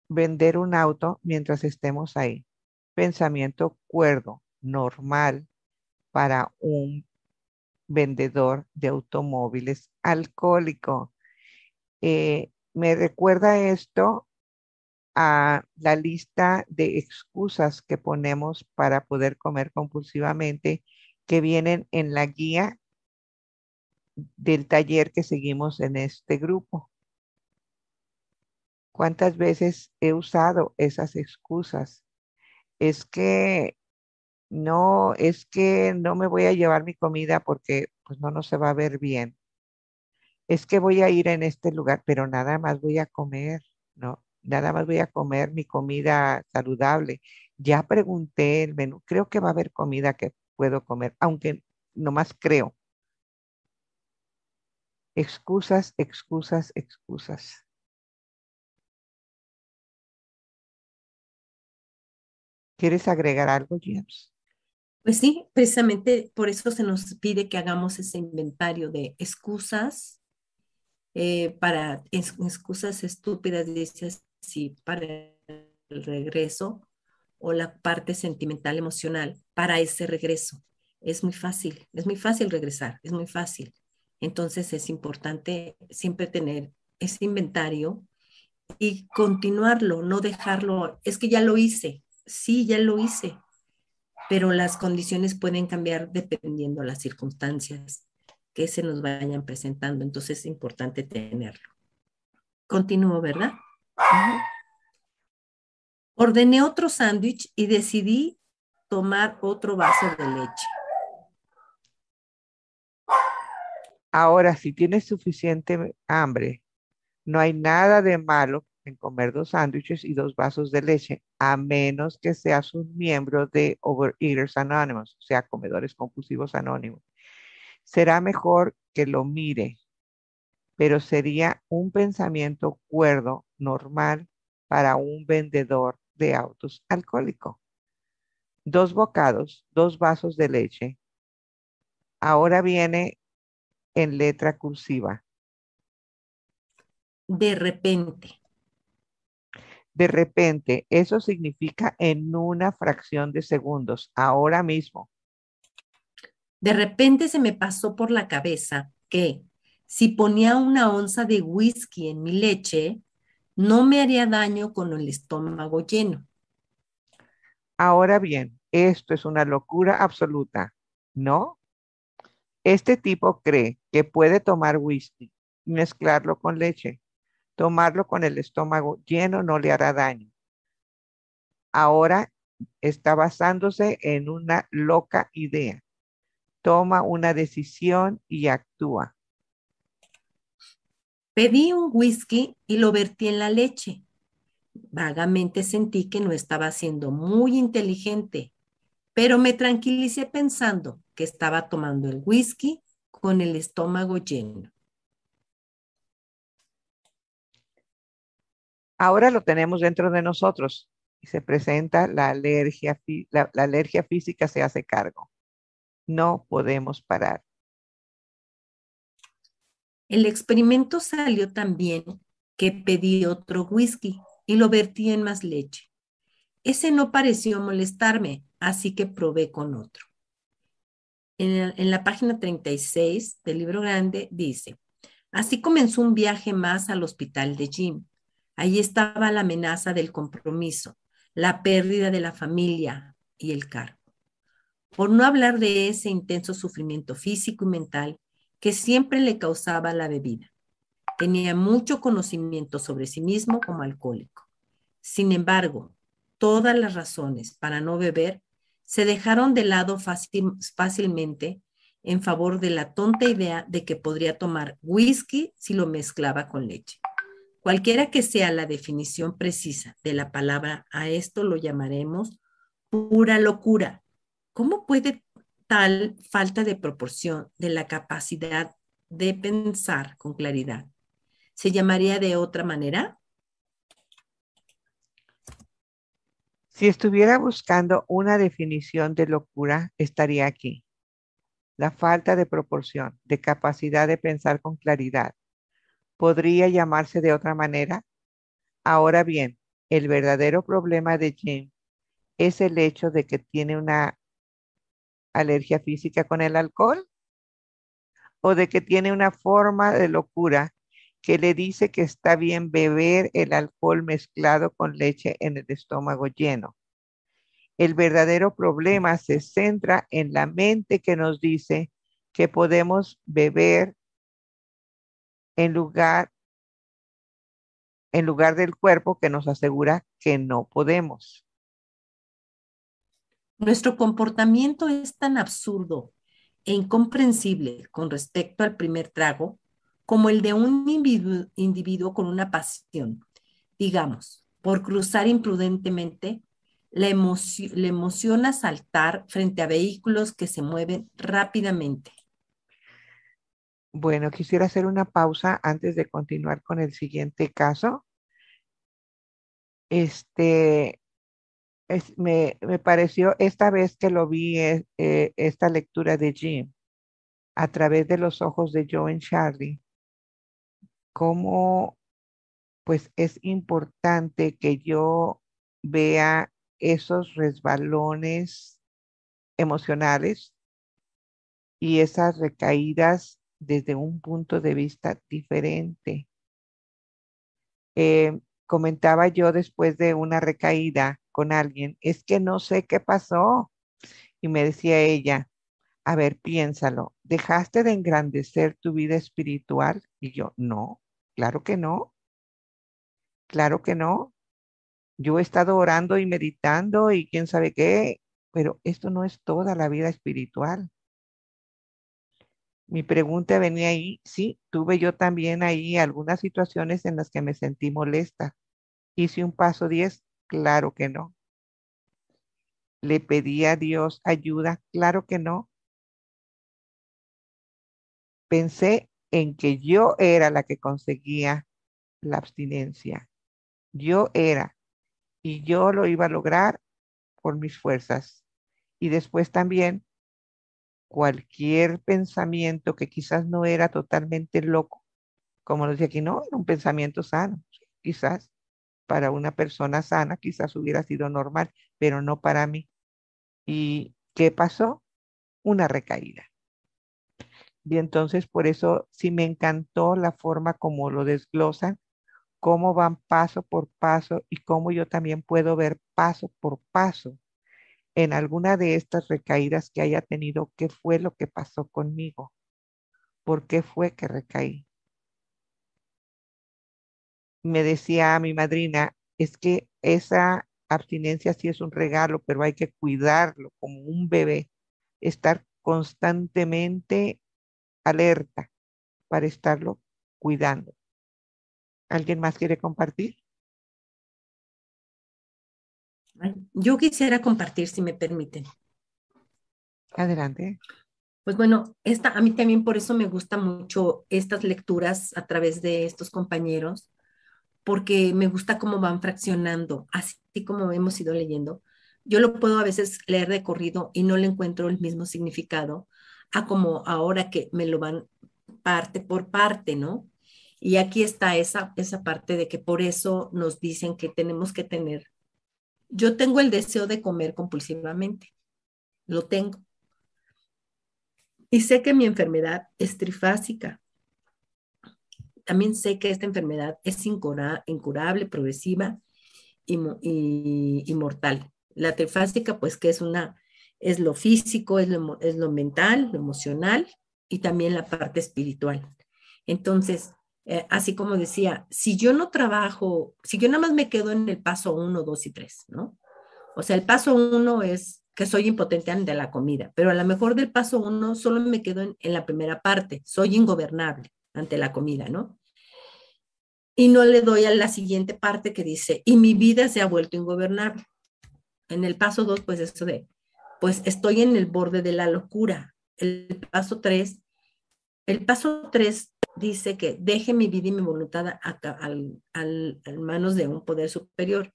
C: vender un auto mientras estemos ahí. Pensamiento cuerdo, normal para un vendedor de automóviles alcohólico. Eh, me recuerda esto a la lista de excusas que ponemos para poder comer compulsivamente que vienen en la guía del taller que seguimos en este grupo. ¿Cuántas veces he usado esas excusas? Es que no, es que no me voy a llevar mi comida porque pues no, no se va a ver bien. Es que voy a ir en este lugar, pero nada más voy a comer, ¿no? Nada más voy a comer mi comida saludable. Ya pregunté el menú, creo que va a haber comida que puedo comer, aunque nomás creo. Excusas, excusas, excusas. ¿Quieres agregar algo, James?
B: Pues sí, precisamente por eso se nos pide que hagamos ese inventario de excusas eh, para excusas estúpidas, dices, sí, para el regreso o la parte sentimental, emocional, para ese regreso. Es muy fácil, es muy fácil regresar, es muy fácil. Entonces es importante siempre tener ese inventario y continuarlo, no dejarlo, es que ya lo hice, sí, ya lo hice, pero las condiciones pueden cambiar dependiendo las circunstancias que se nos vayan presentando, entonces es importante tenerlo. Continúo, ¿verdad? Ordené otro sándwich y decidí tomar otro vaso de leche.
C: Ahora, si tienes suficiente hambre, no hay nada de malo en comer dos sándwiches y dos vasos de leche, a menos que seas un miembro de Overeaters Anonymous, o sea, comedores compulsivos anónimos. Será mejor que lo mire, pero sería un pensamiento cuerdo, normal, para un vendedor de autos alcohólico. Dos bocados, dos vasos de leche. Ahora viene en letra cursiva.
B: De repente.
C: De repente, eso significa en una fracción de segundos, ahora mismo.
B: De repente se me pasó por la cabeza que si ponía una onza de whisky en mi leche, no me haría daño con el estómago lleno.
C: Ahora bien, esto es una locura absoluta, ¿no? Este tipo cree que puede tomar whisky, mezclarlo con leche, tomarlo con el estómago lleno no le hará daño. Ahora está basándose en una loca idea. Toma una decisión y actúa.
B: Pedí un whisky y lo vertí en la leche. Vagamente sentí que no estaba siendo muy inteligente, pero me tranquilicé pensando que estaba tomando el whisky con el estómago lleno.
C: Ahora lo tenemos dentro de nosotros y se presenta la alergia, la, la alergia física se hace cargo. No podemos parar.
B: El experimento salió tan bien que pedí otro whisky y lo vertí en más leche. Ese no pareció molestarme, así que probé con otro. En la, en la, página 36 del libro grande dice, así comenzó un viaje más al hospital de Jim. Allí estaba la amenaza del compromiso, la pérdida de la familia y el cargo. Por no hablar de ese intenso sufrimiento físico y mental que siempre le causaba la bebida. Tenía mucho conocimiento sobre sí mismo como alcohólico. Sin embargo, todas las razones para no beber se dejaron de lado fácilmente en favor de la tonta idea de que podría tomar whisky si lo mezclaba con leche. Cualquiera que sea la definición precisa de la palabra, a esto lo llamaremos pura locura. ¿Cómo puede tal falta de proporción de la capacidad de pensar con claridad. ¿Se llamaría de otra manera?
C: Si estuviera buscando una definición de locura, estaría aquí. La falta de proporción, de capacidad de pensar con claridad. ¿Podría llamarse de otra manera? Ahora bien, el verdadero problema de Jim es el hecho de que tiene una alergia física con el alcohol o de que tiene una forma de locura que le dice que está bien beber el alcohol mezclado con leche en el estómago lleno. El verdadero problema se centra en la mente que nos dice que podemos beber en lugar, en lugar del cuerpo que nos asegura que no podemos.
B: Nuestro comportamiento es tan absurdo e incomprensible con respecto al primer trago como el de un individuo, con una pasión. Digamos, por cruzar imprudentemente, le, le emociona saltar frente a vehículos que se mueven rápidamente.
C: Bueno, quisiera hacer una pausa antes de continuar con el siguiente caso. Este, me, pareció esta vez que lo vi, eh, eh, esta lectura de Jim, a través de los ojos de Joe y Charlie, cómo pues es importante que yo vea esos resbalones emocionales y esas recaídas desde un punto de vista diferente. Eh, comentaba yo después de una recaída con alguien, es que no sé qué pasó. Y me decía ella, a ver, piénsalo, ¿dejaste de engrandecer tu vida espiritual? Y yo, no, claro que no, claro que no. Yo he estado orando y meditando y quién sabe qué, pero esto no es toda la vida espiritual. Mi pregunta venía ahí, sí, tuve yo también ahí algunas situaciones en las que me sentí molesta. Hice un paso 10, claro que no. ¿Le pedí a Dios ayuda? Claro que no. Pensé en que yo era la que conseguía la abstinencia. Yo era. Y yo lo iba a lograr por mis fuerzas. Y después también cualquier pensamiento que quizás no era totalmente loco, como lo decía aquí, no, era un pensamiento sano, quizás para una persona sana, quizás hubiera sido normal, pero no para mí. ¿Y qué pasó? Una recaída. Y entonces por eso sí me encantó la forma como lo desglosan, cómo van paso por paso y cómo yo también puedo ver paso por paso en alguna de estas recaídas que haya tenido, qué fue lo que pasó conmigo, por qué fue que recaí. Me decía mi madrina, es que esa abstinencia sí es un regalo, pero hay que cuidarlo como un bebé, estar constantemente alerta para estarlo cuidando. ¿Alguien más quiere compartir?
B: Yo quisiera compartir, si me permiten.
C: Adelante.
B: Pues bueno, esta, a mí también por eso me gusta mucho estas lecturas a través de estos compañeros, porque me gusta cómo van fraccionando, así como hemos ido leyendo. Yo lo puedo a veces leer de corrido y no le encuentro el mismo significado a como ahora que me lo van parte por parte, ¿no? Y aquí está esa, esa parte de que por eso nos dicen que tenemos que tener yo tengo el deseo de comer compulsivamente, lo tengo. Y sé que mi enfermedad es trifásica. También sé que esta enfermedad es incurable, progresiva y, mortal. La trifásica, pues que es una, es lo físico, es lo, es lo mental, lo emocional y también la parte espiritual. Entonces, eh, así como decía, si yo no trabajo, si yo nada más me quedo en el paso uno, dos y tres, ¿no? O sea, el paso uno es que soy impotente ante la comida, pero a lo mejor del paso uno solo me quedo en, en la primera parte, soy ingobernable ante la comida, ¿no? Y no le doy a la siguiente parte que dice, y mi vida se ha vuelto ingobernable. En el paso dos, pues eso de, pues estoy en el borde de la locura. El paso tres, el paso tres dice que deje mi vida y mi voluntad a, manos de un poder superior.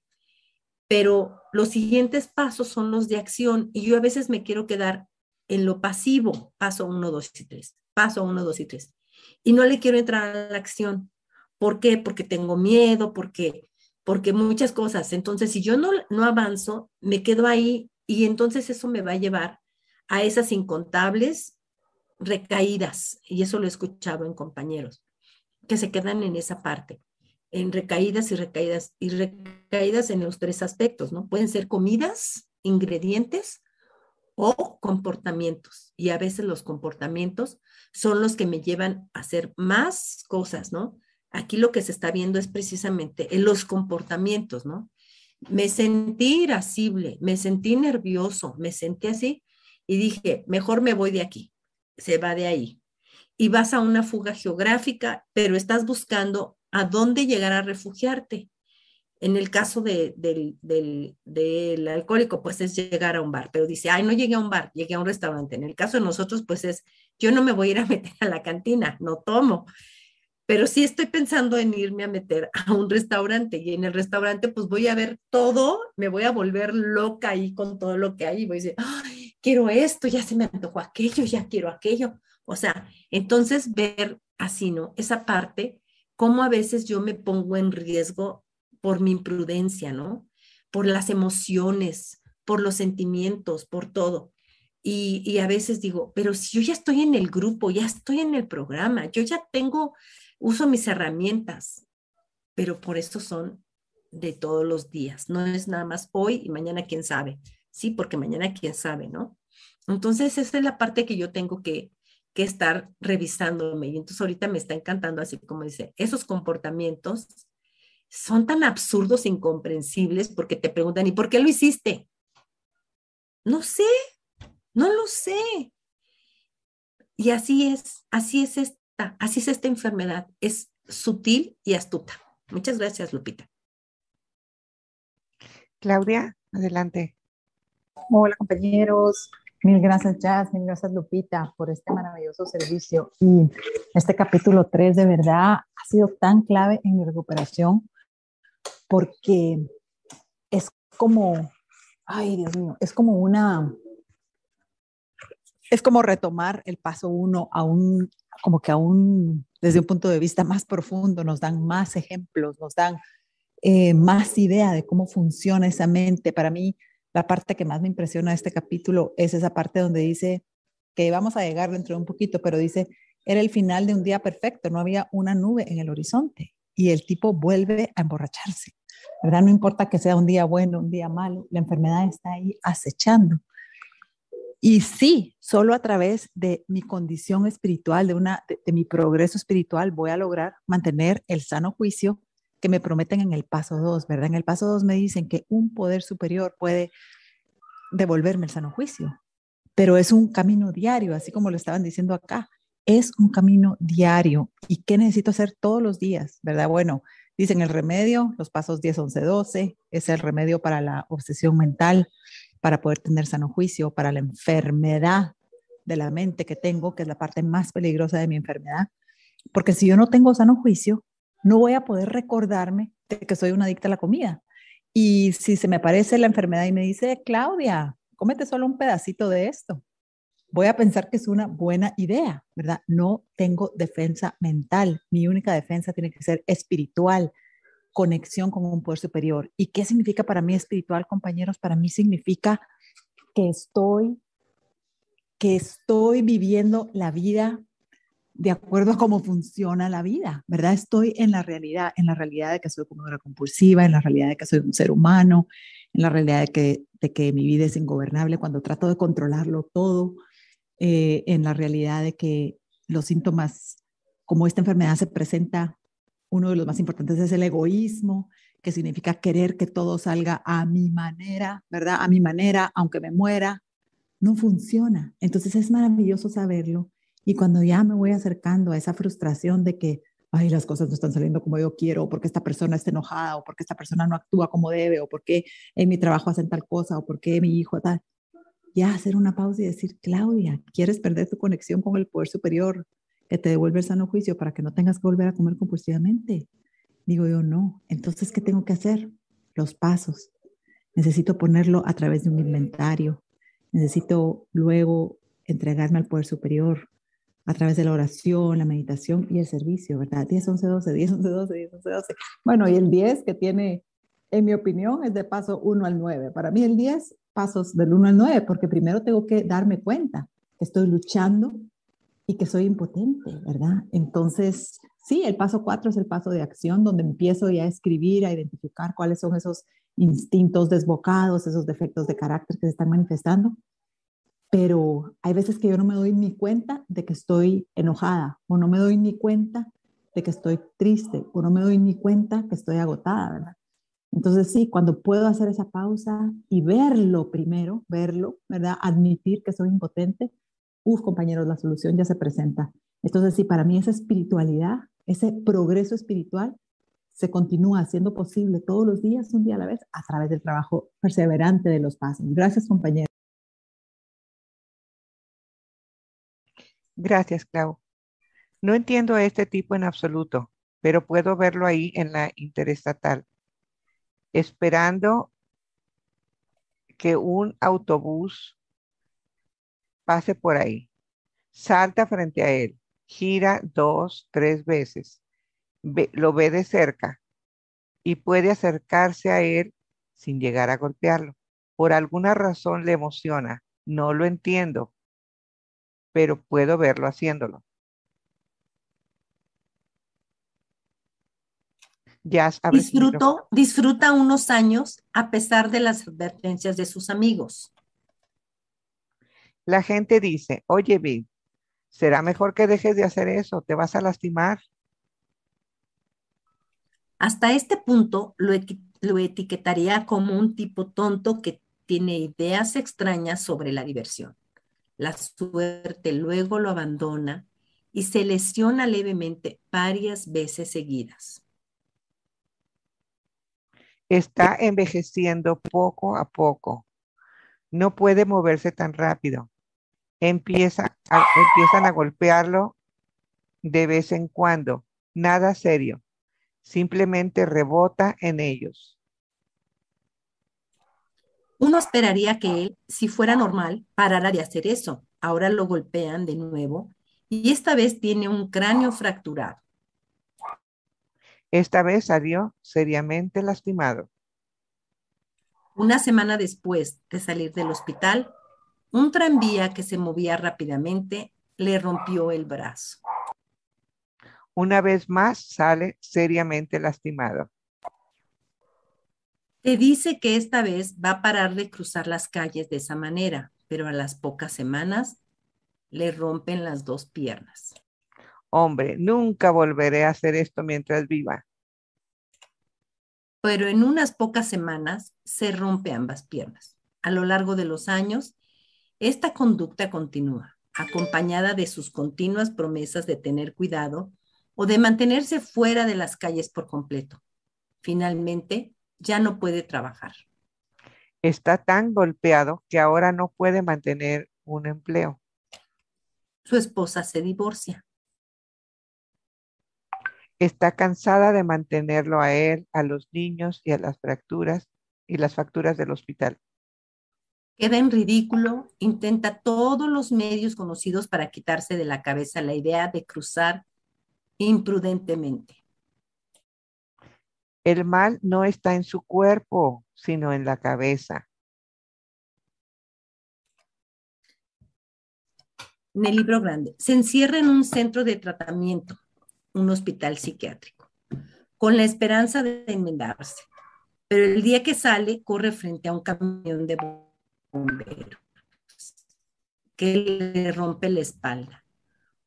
B: Pero los siguientes pasos son los de acción y yo a veces me quiero quedar en lo pasivo, paso uno, dos y tres, paso uno, dos y tres. Y no le quiero entrar a la acción. ¿Por qué? Porque tengo miedo, porque, porque muchas cosas. Entonces, si yo no, no avanzo, me quedo ahí y entonces eso me va a llevar a esas incontables recaídas, y eso lo he escuchado en compañeros, que se quedan en esa parte, en recaídas y recaídas, y recaídas en los tres aspectos, ¿no? Pueden ser comidas, ingredientes o comportamientos. Y a veces los comportamientos son los que me llevan a hacer más cosas, ¿no? Aquí lo que se está viendo es precisamente en los comportamientos, ¿no? Me sentí irascible, me sentí nervioso, me sentí así y dije, mejor me voy de aquí, se va de ahí. Y vas a una fuga geográfica, pero estás buscando a dónde llegar a refugiarte. En el caso del, del, alcohólico, pues es llegar a un bar, pero dice, ay, no llegué a un bar, llegué a un restaurante. En el caso de nosotros, pues es, yo no me voy a ir a meter a la cantina, no tomo, pero sí estoy pensando en irme a meter a un restaurante y en el restaurante pues voy a ver todo, me voy a volver loca ahí con todo lo que hay y voy a decir, quiero esto, ya se me antojó aquello, ya quiero aquello. O sea, entonces ver así, ¿no? Esa parte, cómo a veces yo me pongo en riesgo por mi imprudencia, ¿no? Por las emociones, por los sentimientos, por todo. Y, a veces digo, pero si yo ya estoy en el grupo, ya estoy en el programa, yo ya tengo, uso mis herramientas, pero por eso son de todos los días, no es nada más hoy y mañana quién sabe, sí, porque mañana quién sabe, ¿no? Entonces esa es la parte que yo tengo que, que estar revisándome y entonces ahorita me está encantando así como dice, esos comportamientos son tan absurdos e incomprensibles porque te preguntan, ¿y por qué lo hiciste? No sé, no lo sé. Y así es, así es así es esta enfermedad, es sutil y astuta. Muchas gracias, Lupita.
C: Claudia, adelante.
E: Hola, compañeros. Mil gracias, Jazz, mil gracias, Lupita, por este maravilloso servicio. Y este capítulo 3 de verdad ha sido tan clave en mi recuperación porque es como, ay Dios mío, es como una, es como retomar el paso uno a un, como que a un, desde un punto de vista más profundo, nos dan más ejemplos, nos dan eh, más idea de cómo funciona esa mente. Para mí, la parte que más me impresiona de este capítulo es esa parte donde dice que vamos a llegar dentro de un poquito, pero dice, era el final de un día perfecto, no había una nube en el horizonte y el tipo vuelve a emborracharse. ¿verdad? No importa que sea un día bueno, un día malo, la enfermedad está ahí acechando. Y sí, solo a través de mi condición espiritual, de, una, de, mi progreso espiritual, voy a lograr mantener el sano juicio que me prometen en el paso 2, ¿verdad? En el paso 2 me dicen que un poder superior puede devolverme el sano juicio, pero es un camino diario, así como lo estaban diciendo acá, es un camino diario. ¿Y qué necesito hacer todos los días, verdad? Bueno, Dicen el remedio, los pasos 10, 11, 12, es el remedio para la obsesión mental, para poder tener sano juicio, para la enfermedad de la mente que tengo, que es la parte más peligrosa de mi enfermedad. Porque si yo no tengo sano juicio, no voy a poder recordarme de que soy una adicta a la comida. Y si se me aparece la enfermedad y me dice, Claudia, cómete solo un pedacito de esto, voy a pensar que es una buena idea, ¿verdad? No tengo defensa mental. Mi única defensa tiene que ser espiritual, conexión con un poder superior. ¿Y qué significa para mí espiritual, compañeros? Para mí significa que estoy que estoy viviendo la vida de acuerdo a cómo funciona la vida, ¿verdad? Estoy en la realidad, en la realidad de que soy comedora compulsiva, en la realidad de que soy un ser humano, en la realidad de que, de que mi vida es ingobernable cuando trato de controlarlo todo, eh, en la realidad de que los síntomas, como esta enfermedad se presenta, uno de los más importantes es el egoísmo, que significa querer que todo salga a mi manera, ¿verdad? A mi manera, aunque me muera, no funciona. Entonces es maravilloso saberlo. Y cuando ya me voy acercando a esa frustración de que, ay, las cosas no están saliendo como yo quiero, o porque esta persona está enojada, o porque esta persona no actúa como debe, o porque en mi trabajo hacen tal cosa, o porque mi hijo tal, ya hacer una pausa y decir, Claudia, ¿quieres perder tu conexión con el poder superior que te devuelve el sano juicio para que no tengas que volver a comer compulsivamente? Digo yo, no. Entonces, ¿qué tengo que hacer? Los pasos. Necesito ponerlo a través de un inventario. Necesito luego entregarme al poder superior a través de la oración, la meditación y el servicio, ¿verdad? 10, 11, 12, 10, 11, 12, 10, 11, 12. Bueno, y el 10 que tiene, en mi opinión, es de paso 1 al 9. Para mí el 10 pasos del 1 al 9, porque primero tengo que darme cuenta que estoy luchando y que soy impotente, ¿verdad? Entonces, sí, el paso 4 es el paso de acción, donde empiezo ya a escribir, a identificar cuáles son esos instintos desbocados, esos defectos de carácter que se están manifestando. pero hay veces que yo no me doy ni cuenta de que estoy enojada o no me doy ni cuenta de que estoy triste o no me doy ni cuenta que estoy agotada, ¿verdad? Entonces sí, cuando puedo hacer esa pausa y verlo primero, verlo, ¿verdad? Admitir que soy impotente, uff, compañeros, la solución ya se presenta. Entonces sí, para mí esa espiritualidad, ese progreso espiritual se continúa haciendo posible todos los días, un día a la vez, a través del trabajo perseverante de los pasos. Gracias, compañeros.
C: Gracias, Clau. No entiendo a este tipo en absoluto, pero puedo verlo ahí en la interestatal esperando que un autobús pase por ahí. Salta frente a él, gira dos, tres veces, lo ve de cerca y puede acercarse a él sin llegar a golpearlo. Por alguna razón le emociona, no lo entiendo, pero puedo verlo haciéndolo.
B: Disfruto, disfruta unos años a pesar de las advertencias de sus amigos.
C: La gente dice, oye, Bill, será mejor que dejes de hacer eso, te vas a lastimar.
B: Hasta este punto lo, lo etiquetaría como un tipo tonto que tiene ideas extrañas sobre la diversión. La suerte luego lo abandona y se lesiona levemente varias veces seguidas
C: está envejeciendo poco a poco. No puede moverse tan rápido. Empieza empiezan a golpearlo de vez en cuando. Nada serio. Simplemente rebota en ellos.
B: Uno esperaría que él, si fuera normal, parara de hacer eso. Ahora lo golpean de nuevo y esta vez tiene un cráneo fracturado.
C: Esta vez salió seriamente lastimado.
B: Una semana después de salir del hospital, un tranvía que se movía rápidamente le rompió el brazo.
C: Una vez más sale seriamente lastimado.
B: Te dice que esta vez va a parar de cruzar las calles de esa manera, pero a las pocas semanas le rompen las dos piernas.
C: Hombre, nunca volveré a hacer esto mientras viva.
B: Pero en unas pocas semanas se rompe ambas piernas. A lo largo de los años, esta conducta continúa, acompañada de sus continuas promesas de tener cuidado o de mantenerse fuera de las calles por completo. Finalmente, ya no puede trabajar.
C: Está tan golpeado que ahora no puede mantener un empleo.
B: Su esposa se divorcia
C: está cansada de mantenerlo a él, a los niños y a las fracturas y las facturas del hospital.
B: Queda en ridículo, intenta todos los medios conocidos para quitarse de la cabeza la idea de cruzar imprudentemente.
C: El mal no está en su cuerpo, sino en la cabeza.
B: En el libro grande, se encierra en un centro de tratamiento un hospital psiquiátrico, con la esperanza de enmendarse. Pero el día que sale, corre frente a un camión de que le rompe la espalda.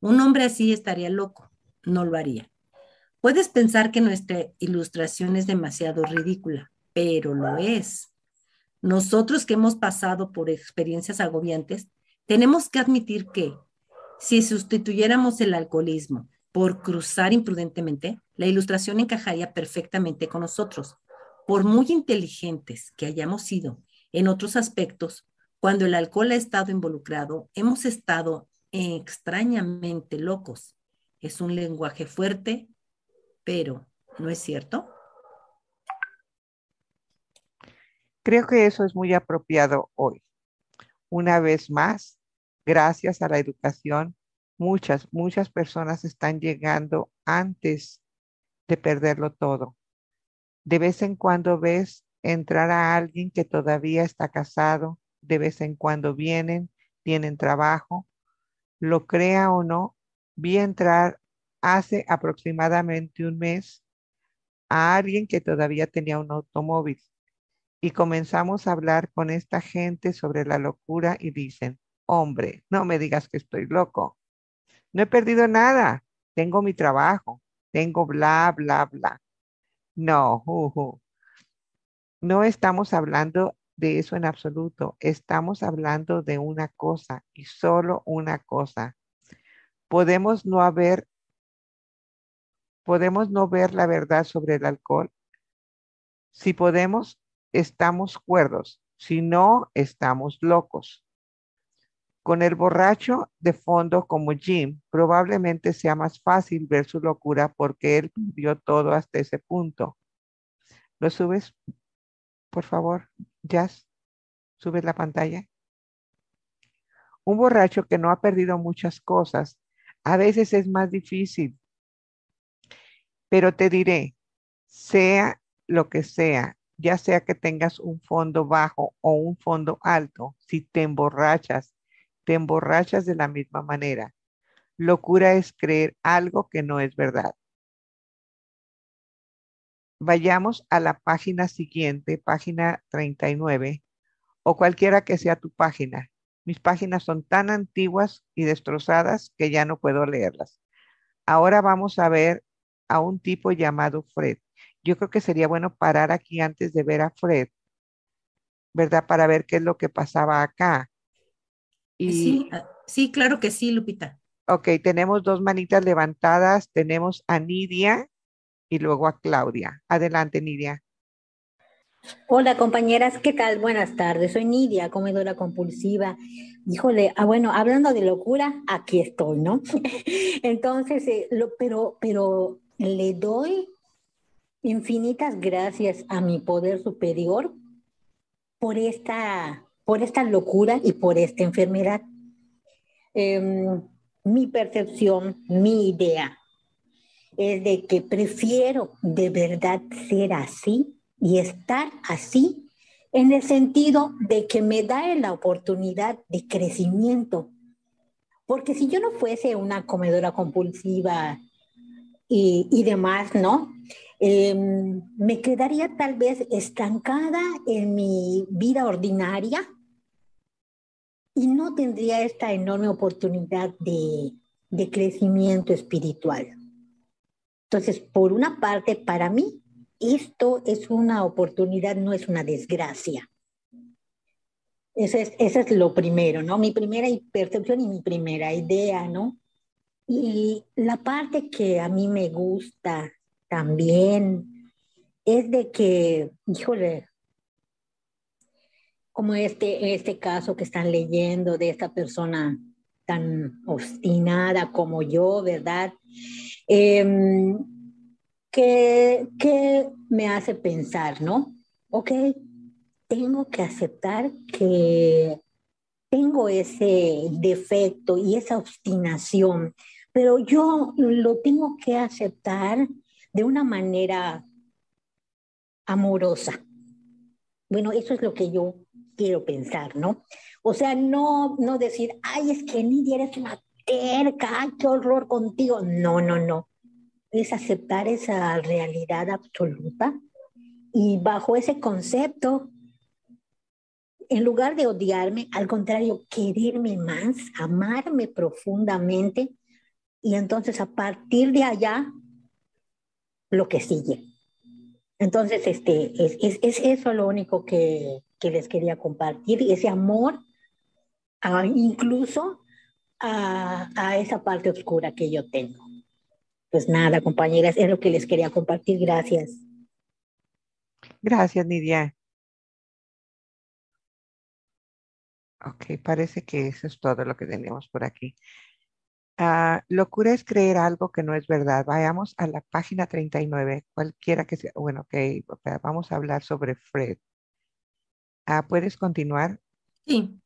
B: Un hombre así estaría loco, no lo haría. Puedes pensar que nuestra ilustración es demasiado ridícula, pero lo es. Nosotros que hemos pasado por experiencias agobiantes, tenemos que admitir que si sustituyéramos el alcoholismo por cruzar imprudentemente, la ilustración encajaría perfectamente con nosotros. Por muy inteligentes que hayamos sido en otros aspectos, cuando el alcohol ha estado involucrado, hemos estado extrañamente locos. Es un lenguaje fuerte, pero ¿no es cierto?
C: Creo que eso es muy apropiado hoy. Una vez más, gracias a la educación Muchas, muchas personas están llegando antes de perderlo todo. De vez en cuando ves entrar a alguien que todavía está casado, de vez en cuando vienen, tienen trabajo, lo crea o no, vi entrar hace aproximadamente un mes a alguien que todavía tenía un automóvil y comenzamos a hablar con esta gente sobre la locura y dicen, hombre, no me digas que estoy loco. No he perdido nada. Tengo mi trabajo. Tengo bla, bla, bla. No, no estamos hablando de eso en absoluto. Estamos hablando de una cosa y solo una cosa. Podemos no podemos no ver la verdad sobre el alcohol. Si podemos, estamos cuerdos. Si no, estamos locos. Con el borracho de fondo como Jim, probablemente sea más fácil ver su locura porque él vio todo hasta ese punto. ¿Lo subes, por favor, Jazz? ¿Subes la pantalla? Un borracho que no ha perdido muchas cosas, a veces es más difícil. Pero te diré, sea lo que sea, ya sea que tengas un fondo bajo o un fondo alto, si te emborrachas te emborrachas de la misma manera. Locura es creer algo que no es verdad. Vayamos a la página siguiente, página 39, o cualquiera que sea tu página. Mis páginas son tan antiguas y destrozadas que ya no puedo leerlas. Ahora vamos a ver a un tipo llamado Fred. Yo creo que sería bueno parar aquí antes de ver a Fred, ¿verdad? Para ver qué es lo que pasaba acá.
B: Sí, ah, sí, claro que sí, Lupita.
C: Ok, tenemos dos manitas levantadas. Tenemos a Nidia y luego a Claudia. Adelante, Nidia.
F: Hola compañeras, ¿qué tal? Buenas tardes, soy Nidia, comedora compulsiva. Híjole, ah, bueno, hablando de locura, aquí estoy, ¿no? Entonces, eh, lo, pero, pero le doy infinitas gracias a mi poder superior por esta por esta locura y por esta enfermedad. Em, mi percepción, mi idea es de que prefiero de verdad ser así y estar así en el sentido de que me da la oportunidad de crecimiento. Porque si yo no fuese una comedora compulsiva y, y demás, ¿no? Em, me quedaría tal vez estancada en mi vida ordinaria y no tendría esta enorme oportunidad de, de crecimiento espiritual. Entonces, por una parte, para mí, esto es una oportunidad, no es una desgracia. Eso es, es lo primero, ¿no? Mi primera percepción y mi primera idea, ¿no? Y la parte que a mí me gusta también es de que, híjole, como este, este caso que están leyendo de esta persona tan obstinada como yo, ¿verdad? Em, que, me hace pensar, ¿no? Ok, tengo que aceptar que tengo ese defecto y esa obstinación, pero yo lo tengo que aceptar de una manera amorosa. Bueno, eso es lo que yo quiero pensar, ¿no? O sea, no, no decir, ay, es que Nidia eres una terca, ay, qué horror contigo. No, no, no. Es aceptar esa realidad absoluta y bajo ese concepto, en lugar de odiarme, al contrario, quererme más, amarme profundamente y entonces a partir de allá, lo que sigue. Entonces, este, es, es, es eso lo único que, que les quería compartir, ese amor incluso a, a, esa parte oscura que yo tengo. Pues nada, compañeras, es lo que les quería compartir. Gracias.
C: Gracias, Nidia. Ok, parece que eso es todo lo que tenemos por aquí. Uh, locura es creer algo que no es verdad. Vayamos a la página 39, cualquiera que sea. Bueno, ok, vamos a hablar sobre Fred. Ah, ¿Puedes continuar?
B: Sí.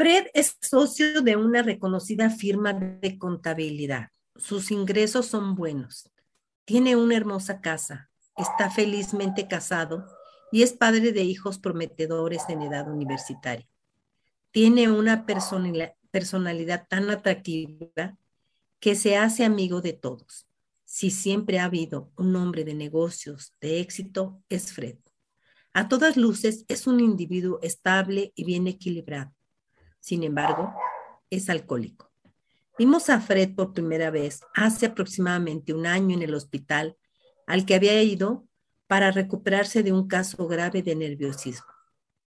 B: Fred es socio de una reconocida firma de contabilidad. Sus ingresos son buenos. Tiene una hermosa casa. Está felizmente casado y es padre de hijos prometedores en edad universitaria. Tiene una personalidad tan atractiva que se hace amigo de todos. Si siempre ha habido un hombre de negocios de éxito, es Fred. A todas luces es un individuo estable y bien equilibrado. Sin embargo, es alcohólico. Vimos a Fred por primera vez hace aproximadamente un año en el hospital al que había ido para recuperarse de un caso grave de nerviosismo.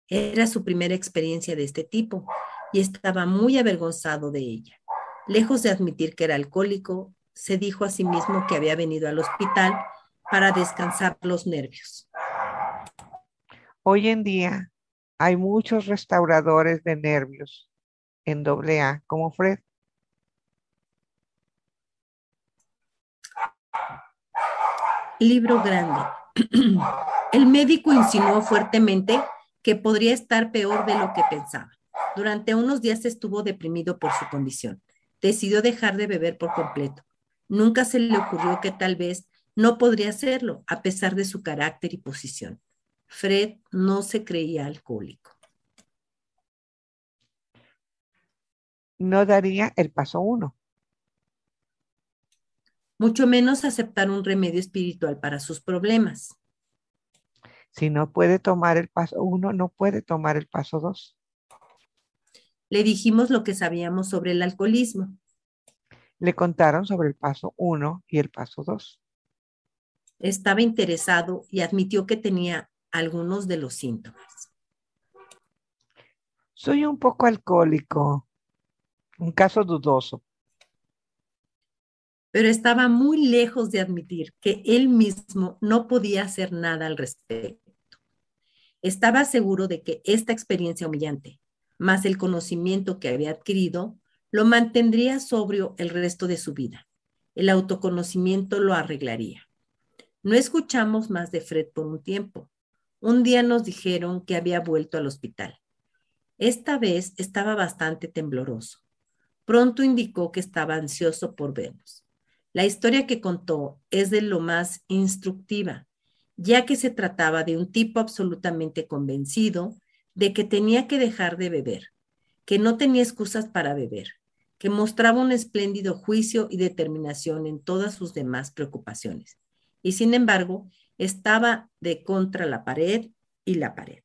B: Era su primera experiencia de este tipo y estaba muy avergonzado de ella. Lejos de admitir que era alcohólico, se dijo a sí mismo que había venido al hospital para descansar los nervios.
C: Hoy en día hay muchos restauradores de nervios en AA como Fred.
B: Libro grande. El médico insinuó fuertemente que podría estar peor de lo que pensaba. Durante unos días estuvo deprimido por su condición. Decidió dejar de beber por completo. Nunca se le ocurrió que tal vez no podría hacerlo, a pesar de su carácter y posición. Fred no se creía alcohólico.
C: No daría el paso uno.
B: Mucho menos aceptar un remedio espiritual para sus problemas.
C: Si no puede tomar el paso uno, no puede tomar el paso dos.
B: Le dijimos lo que sabíamos sobre el alcoholismo.
C: Le contaron sobre el paso uno y el paso dos.
B: Estaba interesado y admitió que tenía algunos de los síntomas.
C: Soy un poco alcohólico, un caso dudoso.
B: Pero estaba muy lejos de admitir que él mismo no podía hacer nada al respecto. Estaba seguro de que esta experiencia humillante, más el conocimiento que había adquirido, lo mantendría sobrio el resto de su vida. El autoconocimiento lo arreglaría. No escuchamos más de Fred por un tiempo. Un día nos dijeron que había vuelto al hospital. Esta vez estaba bastante tembloroso. Pronto indicó que estaba ansioso por vernos. La historia que contó es de lo más instructiva, ya que se trataba de un tipo absolutamente convencido de que tenía que dejar de beber, que no tenía excusas para beber, que mostraba un espléndido juicio y determinación en todas sus demás preocupaciones. Y sin embargo, estaba de contra la pared y la pared.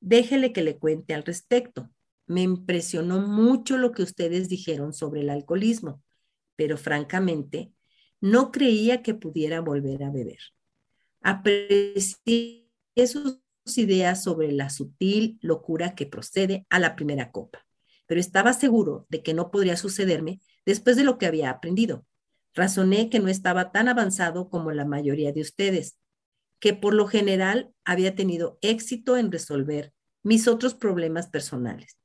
B: Déjele que le cuente al respecto. Me impresionó mucho lo que ustedes dijeron sobre el alcoholismo, pero francamente no creía que pudiera volver a beber. Aprecié sus ideas sobre la sutil locura que procede a la primera copa, pero estaba seguro de que no podría sucederme después de lo que había aprendido. Razoné que no estaba tan avanzado como la mayoría de ustedes, que por lo general había tenido éxito en resolver mis otros problemas personales,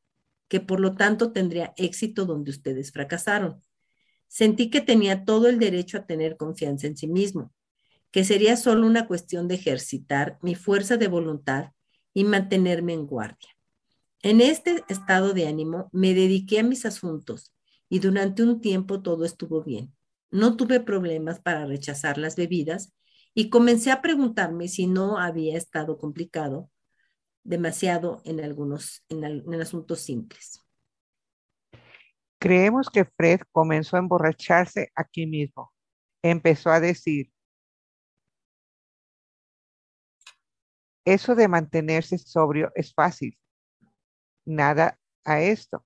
B: que por lo tanto tendría éxito donde ustedes fracasaron. Sentí que tenía todo el derecho a tener confianza en sí mismo, que sería solo una cuestión de ejercitar mi fuerza de voluntad y mantenerme en guardia. En este estado de ánimo me dediqué a mis asuntos y durante un tiempo todo estuvo bien. No tuve problemas para rechazar las bebidas y comencé a preguntarme si no había estado complicado demasiado en algunos en, asuntos simples.
C: Creemos que Fred comenzó a emborracharse aquí mismo. Empezó a decir, eso de mantenerse sobrio es fácil. Nada a esto.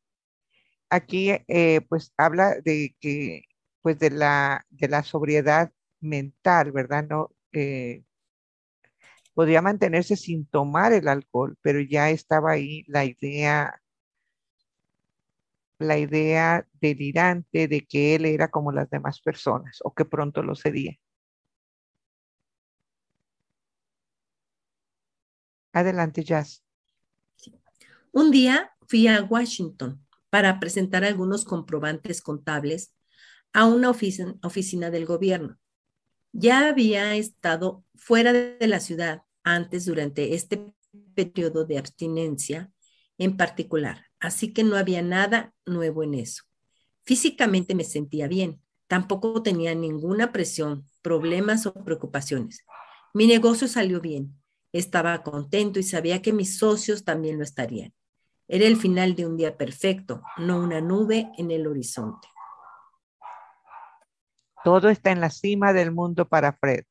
C: Aquí eh, pues habla de que pues de la, de la sobriedad mental, ¿verdad? No, eh, podría mantenerse sin tomar el alcohol, pero ya estaba ahí la idea, la idea delirante de que él era como las demás personas o que pronto lo sería. Adelante, Jazz.
B: Un día fui a Washington para presentar algunos comprobantes contables a una oficina, del gobierno. Ya había estado fuera de la ciudad antes durante este periodo de abstinencia en particular, así que no había nada nuevo en eso. Físicamente me sentía bien, tampoco tenía ninguna presión, problemas o preocupaciones. Mi negocio salió bien, estaba contento y sabía que mis socios también lo estarían. Era el final de un día perfecto, no una nube en el horizonte.
C: Todo está en la cima del mundo para Fred.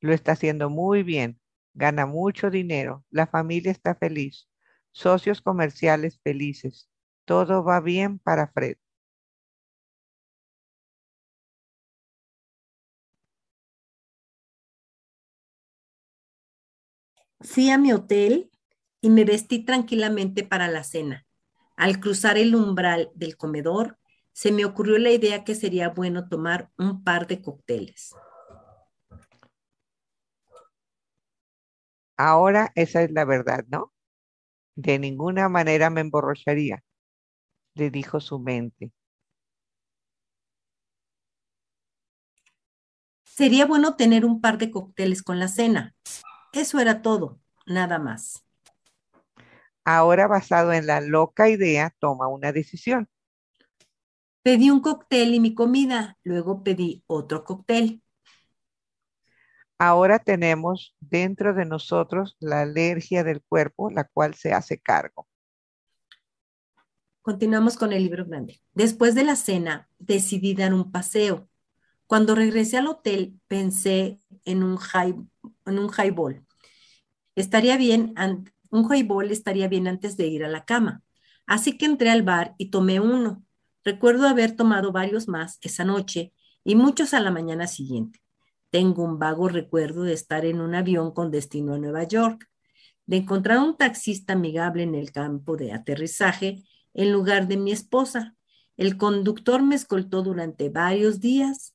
C: Lo está haciendo muy bien. Gana mucho dinero. La familia está feliz. Socios comerciales felices. Todo va bien para Fred.
B: Fui a mi hotel y me vestí tranquilamente para la cena. Al cruzar el umbral del comedor, se me ocurrió la idea que sería bueno tomar un par de cócteles.
C: Ahora esa es la verdad, ¿no? De ninguna manera me emborracharía, le dijo su mente.
B: Sería bueno tener un par de cócteles con la cena. Eso era todo, nada más.
C: Ahora, basado en la loca idea, toma una decisión.
B: Pedí un cóctel y mi comida, luego pedí otro cóctel.
C: Ahora tenemos dentro de nosotros la alergia del cuerpo, la cual se hace cargo.
B: Continuamos con el libro grande. Después de la cena, decidí dar un paseo. Cuando regresé al hotel, pensé en un, high, en un highball. Estaría bien, un highball estaría bien antes de ir a la cama. Así que entré al bar y tomé uno. Recuerdo haber tomado varios más esa noche y muchos a la mañana siguiente. Tengo un vago recuerdo de estar en un avión con destino a Nueva York, de encontrar un taxista amigable en el campo de aterrizaje en lugar de mi esposa. El conductor me escoltó durante varios días.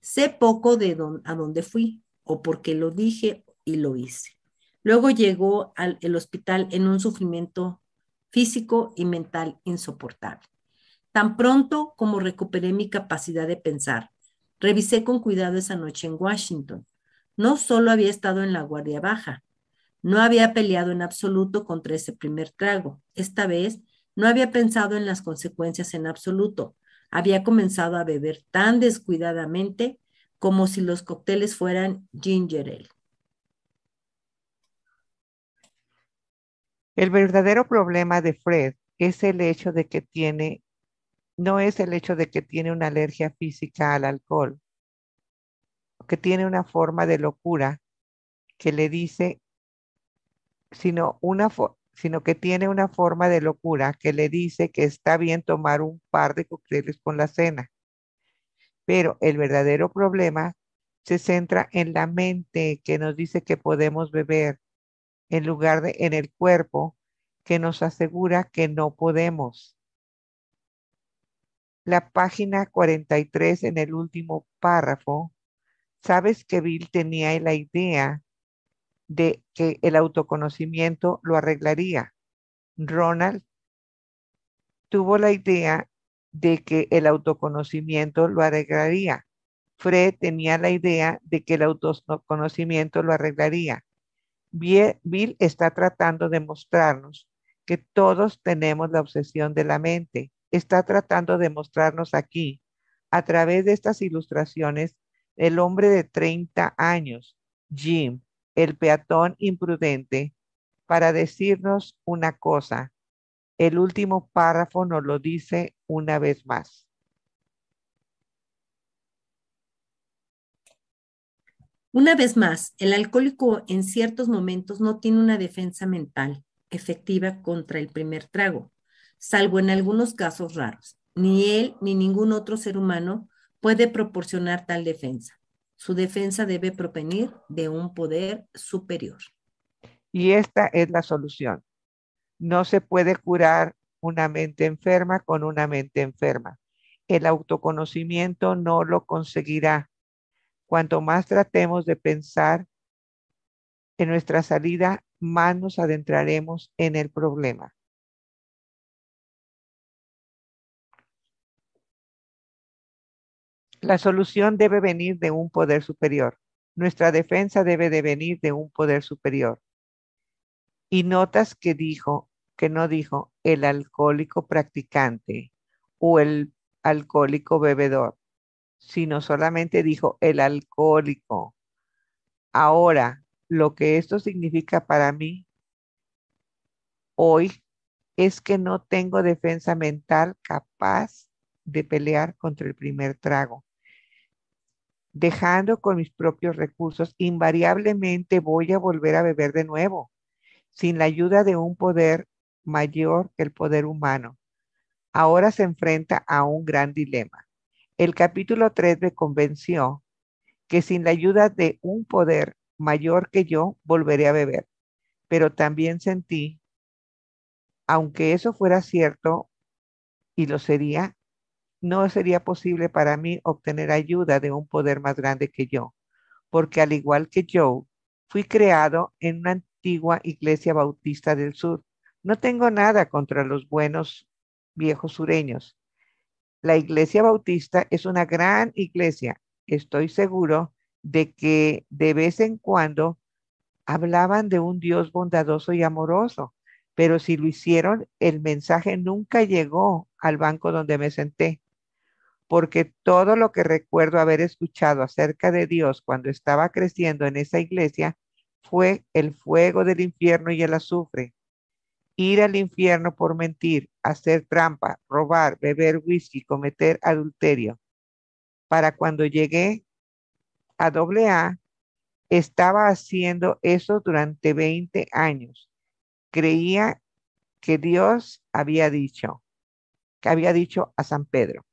B: Sé poco de a dónde fui, o porque lo dije y lo hice. Luego llegó al el hospital en un sufrimiento físico y mental insoportable. Tan pronto como recuperé mi capacidad de pensar, Revisé con cuidado esa noche en Washington. No solo había estado en la guardia baja, no había peleado en absoluto contra ese primer trago. Esta vez no había pensado en las consecuencias en absoluto. Había comenzado a beber tan descuidadamente como si los cócteles fueran ginger ale.
C: El verdadero problema de Fred es el hecho de que tiene no es el hecho de que tiene una alergia física al alcohol, que tiene una forma de locura que le dice, sino, una sino que tiene una forma de locura que le dice que está bien tomar un par de cócteles con la cena. Pero el verdadero problema se centra en la mente que nos dice que podemos beber en lugar de en el cuerpo que nos asegura que no podemos la página 43 en el último párrafo, sabes que Bill tenía la idea de que el autoconocimiento lo arreglaría. Ronald tuvo la idea de que el autoconocimiento lo arreglaría. Fred tenía la idea de que el autoconocimiento lo arreglaría. Bill está tratando de mostrarnos que todos tenemos la obsesión de la mente está tratando de mostrarnos aquí, a través de estas ilustraciones, el hombre de 30 años, Jim, el peatón imprudente, para decirnos una cosa. El último párrafo nos lo dice una vez más.
B: Una vez más, el alcohólico en ciertos momentos no tiene una defensa mental efectiva contra el primer trago salvo en algunos casos raros. Ni él ni ningún otro ser humano puede proporcionar tal defensa. Su defensa debe provenir de un poder superior.
C: Y esta es la solución. No se puede curar una mente enferma con una mente enferma. El autoconocimiento no lo conseguirá. Cuanto más tratemos de pensar en nuestra salida, más nos adentraremos en el problema. La solución debe venir de un poder superior. Nuestra defensa debe de venir de un poder superior. Y notas que dijo, que no dijo el alcohólico practicante o el alcohólico bebedor, sino solamente dijo el alcohólico. Ahora, lo que esto significa para mí hoy es que no tengo defensa mental capaz de pelear contra el primer trago dejando con mis propios recursos, invariablemente voy a volver a beber de nuevo, sin la ayuda de un poder mayor que el poder humano. ahora se enfrenta a un gran dilema. El capítulo 3 me convenció que sin la ayuda de un poder mayor que yo volveré a beber, pero también sentí, aunque eso fuera cierto, y lo sería, no sería posible para mí obtener ayuda de un poder más grande que yo, porque al igual que yo, fui creado en una antigua iglesia bautista del sur. No tengo nada contra los buenos viejos sureños. La iglesia bautista es una gran iglesia. Estoy seguro de que de vez en cuando hablaban de un Dios bondadoso y amoroso, pero si lo hicieron, el mensaje nunca llegó al banco donde me senté porque todo lo que recuerdo haber escuchado acerca de Dios cuando estaba creciendo en esa iglesia fue el fuego del infierno y el azufre. Ir al infierno por mentir, hacer trampa, robar, beber whisky, cometer adulterio. Para cuando llegué a doble A, estaba haciendo eso durante 20 años. Creía que Dios había dicho, que había dicho a San Pedro,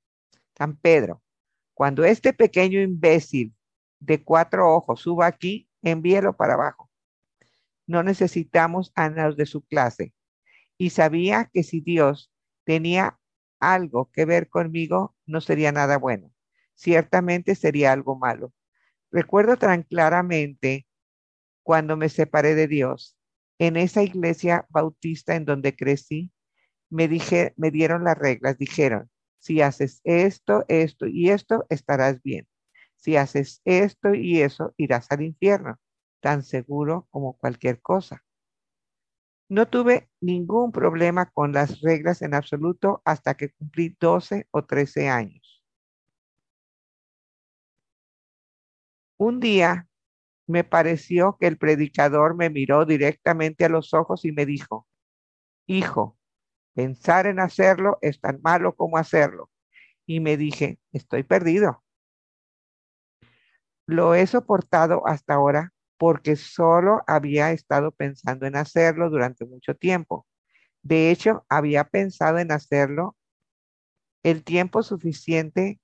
C: San Pedro, cuando este pequeño imbécil de cuatro ojos suba aquí, envíelo para abajo. No necesitamos a los de su clase. Y sabía que si Dios tenía algo que ver conmigo, no sería nada bueno. Ciertamente sería algo malo. Recuerdo tan claramente cuando me separé de Dios. En esa iglesia bautista en donde crecí, me, me dieron las reglas, dijeron, si haces esto, esto y esto, estarás bien. Si haces esto y eso, irás al infierno, tan seguro como cualquier cosa. No tuve ningún problema con las reglas en absoluto hasta que cumplí 12 o 13 años. Un día me pareció que el predicador me miró directamente a los ojos y me dijo, Hijo, Pensar en hacerlo es tan malo como hacerlo. Y me dije, estoy perdido. Lo he soportado hasta ahora porque solo había estado pensando en hacerlo durante mucho tiempo. De hecho, había pensado en hacerlo el tiempo suficiente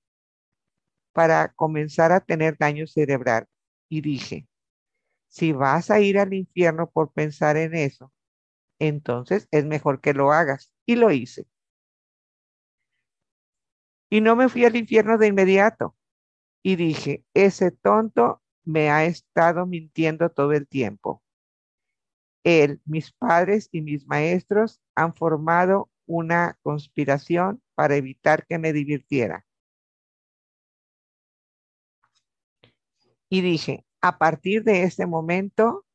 C: para comenzar a tener daño cerebral. Y dije, si vas a ir al infierno por pensar en eso, entonces es mejor que lo hagas. Y lo hice. Y no me fui al infierno de inmediato. Y dije, ese tonto me ha estado mintiendo todo el tiempo. Él, mis padres y mis maestros han formado una conspiración para evitar que me divirtiera. Y dije, a partir de ese momento,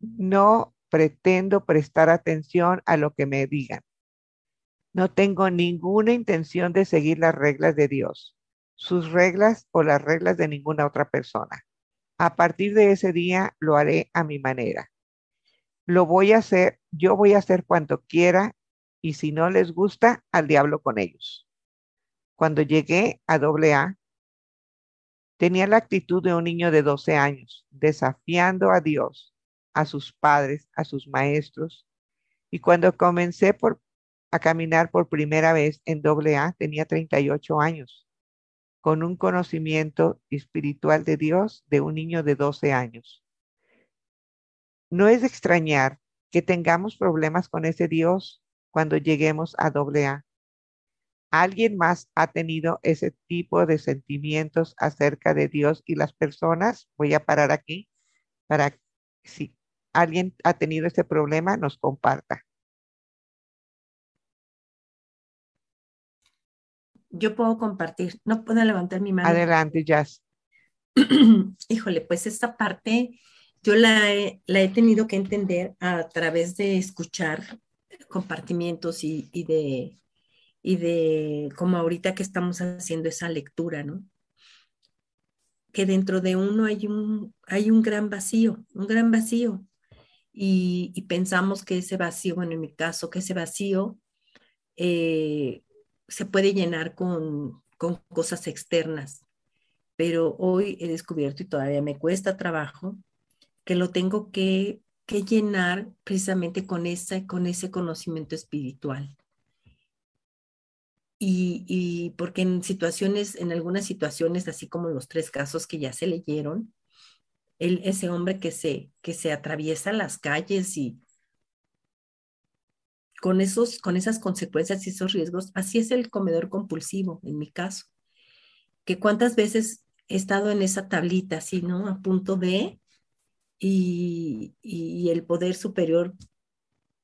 C: no pretendo prestar atención a lo que me digan. No tengo ninguna intención de seguir las reglas de Dios, sus reglas o las reglas de ninguna otra persona. A partir de ese día lo haré a mi manera. Lo voy a hacer, yo voy a hacer cuanto quiera y si no les gusta, al diablo con ellos. Cuando llegué a AA, tenía la actitud de un niño de 12 años, desafiando a Dios a sus padres, a sus maestros. Y cuando comencé por, a caminar por primera vez en doble A, tenía 38 años, con un conocimiento espiritual de Dios de un niño de 12 años. No es extrañar que tengamos problemas con ese Dios cuando lleguemos a doble A. ¿Alguien más ha tenido ese tipo de sentimientos acerca de Dios y las personas? Voy a parar aquí para si alguien ha tenido este problema, nos comparta.
B: Yo puedo compartir, no puedo levantar mi mano.
C: Adelante, Jazz.
B: Híjole, pues esta parte yo la he, la he tenido que entender a través de escuchar compartimientos y, y, de, y de como ahorita que estamos haciendo esa lectura, ¿no? Que dentro de uno hay un, hay un gran vacío, un gran vacío y, pensamos que ese vacío, bueno, en mi caso, que ese vacío eh, se puede llenar con, con cosas externas, pero hoy he descubierto y todavía me cuesta trabajo que lo tengo que, que llenar precisamente con, esa, con ese conocimiento espiritual. y, porque en situaciones, en algunas situaciones, así como los tres casos que ya se leyeron, él, ese hombre que se, que se atraviesa las calles y con, esos, con esas consecuencias y esos riesgos, así es el comedor compulsivo, en mi caso, que cuántas veces he estado en esa tablita, así, ¿no? A punto de, y, y el poder superior,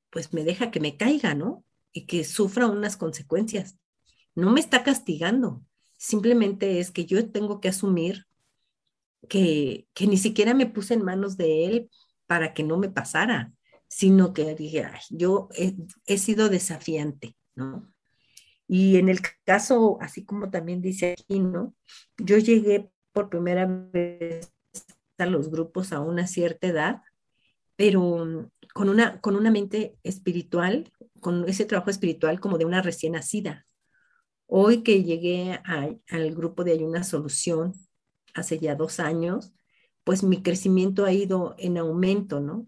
B: pues me deja que me caiga, ¿no? Y que sufra unas consecuencias no me está castigando, simplemente es que yo tengo que asumir que, que ni siquiera me puse en manos de él para que no me pasara, sino que dije, yo he, sido desafiante, ¿no? Y en el caso, así como también dice aquí, ¿no? Yo llegué por primera vez a los grupos a una cierta edad, pero con una, con una mente espiritual, con ese trabajo espiritual como de una recién nacida, Hoy que llegué al grupo de Ayuna Solución hace ya dos años, pues mi crecimiento ha ido en aumento, ¿no?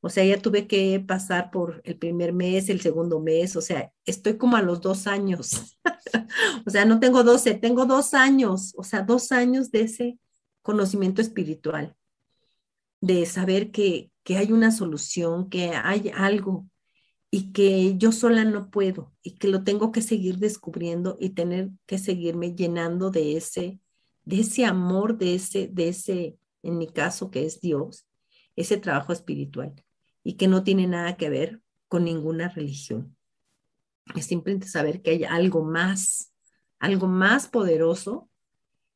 B: O sea, ya tuve que pasar por el primer mes, el segundo mes, o sea, estoy como a los dos años. o sea, no tengo doce, tengo dos años, o sea, dos años de ese conocimiento espiritual, de saber que, que hay una solución, que hay algo y que yo sola no puedo y que lo tengo que seguir descubriendo y tener que seguirme llenando de ese, de ese amor, de ese, de ese, en mi caso que es Dios, ese trabajo espiritual y que no tiene nada que ver con ninguna religión. Es simplemente saber que hay algo más, algo más poderoso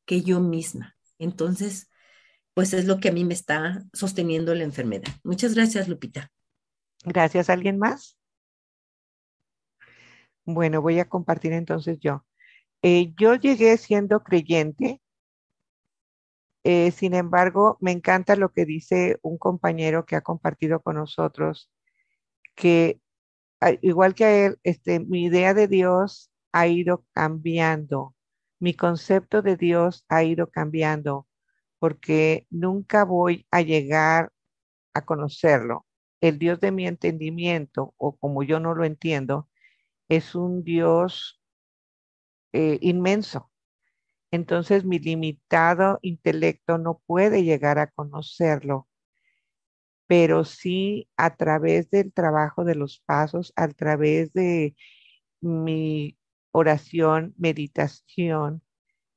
B: que yo misma. Entonces, pues es lo que a mí me está sosteniendo la enfermedad. Muchas gracias, Lupita.
C: Gracias. ¿Alguien más? Bueno, voy a compartir entonces yo. Eh, yo llegué siendo creyente, eh, sin embargo, me encanta lo que dice un compañero que ha compartido con nosotros, que igual que a él, este, mi idea de Dios ha ido cambiando, mi concepto de Dios ha ido cambiando, porque nunca voy a llegar a conocerlo. El Dios de mi entendimiento, o como yo no lo entiendo, es un Dios eh, inmenso. Entonces mi limitado intelecto no puede llegar a conocerlo, pero sí a través del trabajo de los pasos, a través de mi oración, meditación,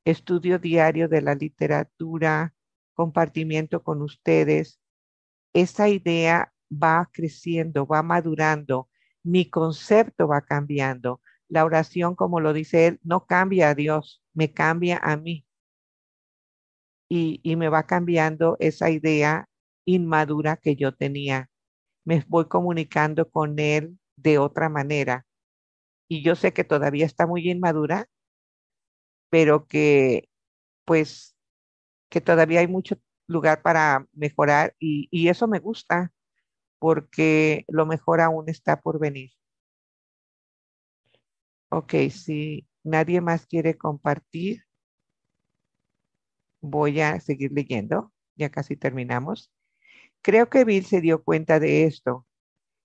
C: estudio diario de la literatura, compartimiento con ustedes, esa idea va creciendo, va madurando mi concepto va cambiando. La oración, como lo dice él, no cambia a Dios, me cambia a mí. Y, y me va cambiando esa idea inmadura que yo tenía. Me voy comunicando con él de otra manera. Y yo sé que todavía está muy inmadura, pero que pues que todavía hay mucho lugar para mejorar y, y eso me gusta porque lo mejor aún está por venir. Ok, si nadie más quiere compartir, voy a seguir leyendo. Ya casi terminamos. Creo que Bill se dio cuenta de esto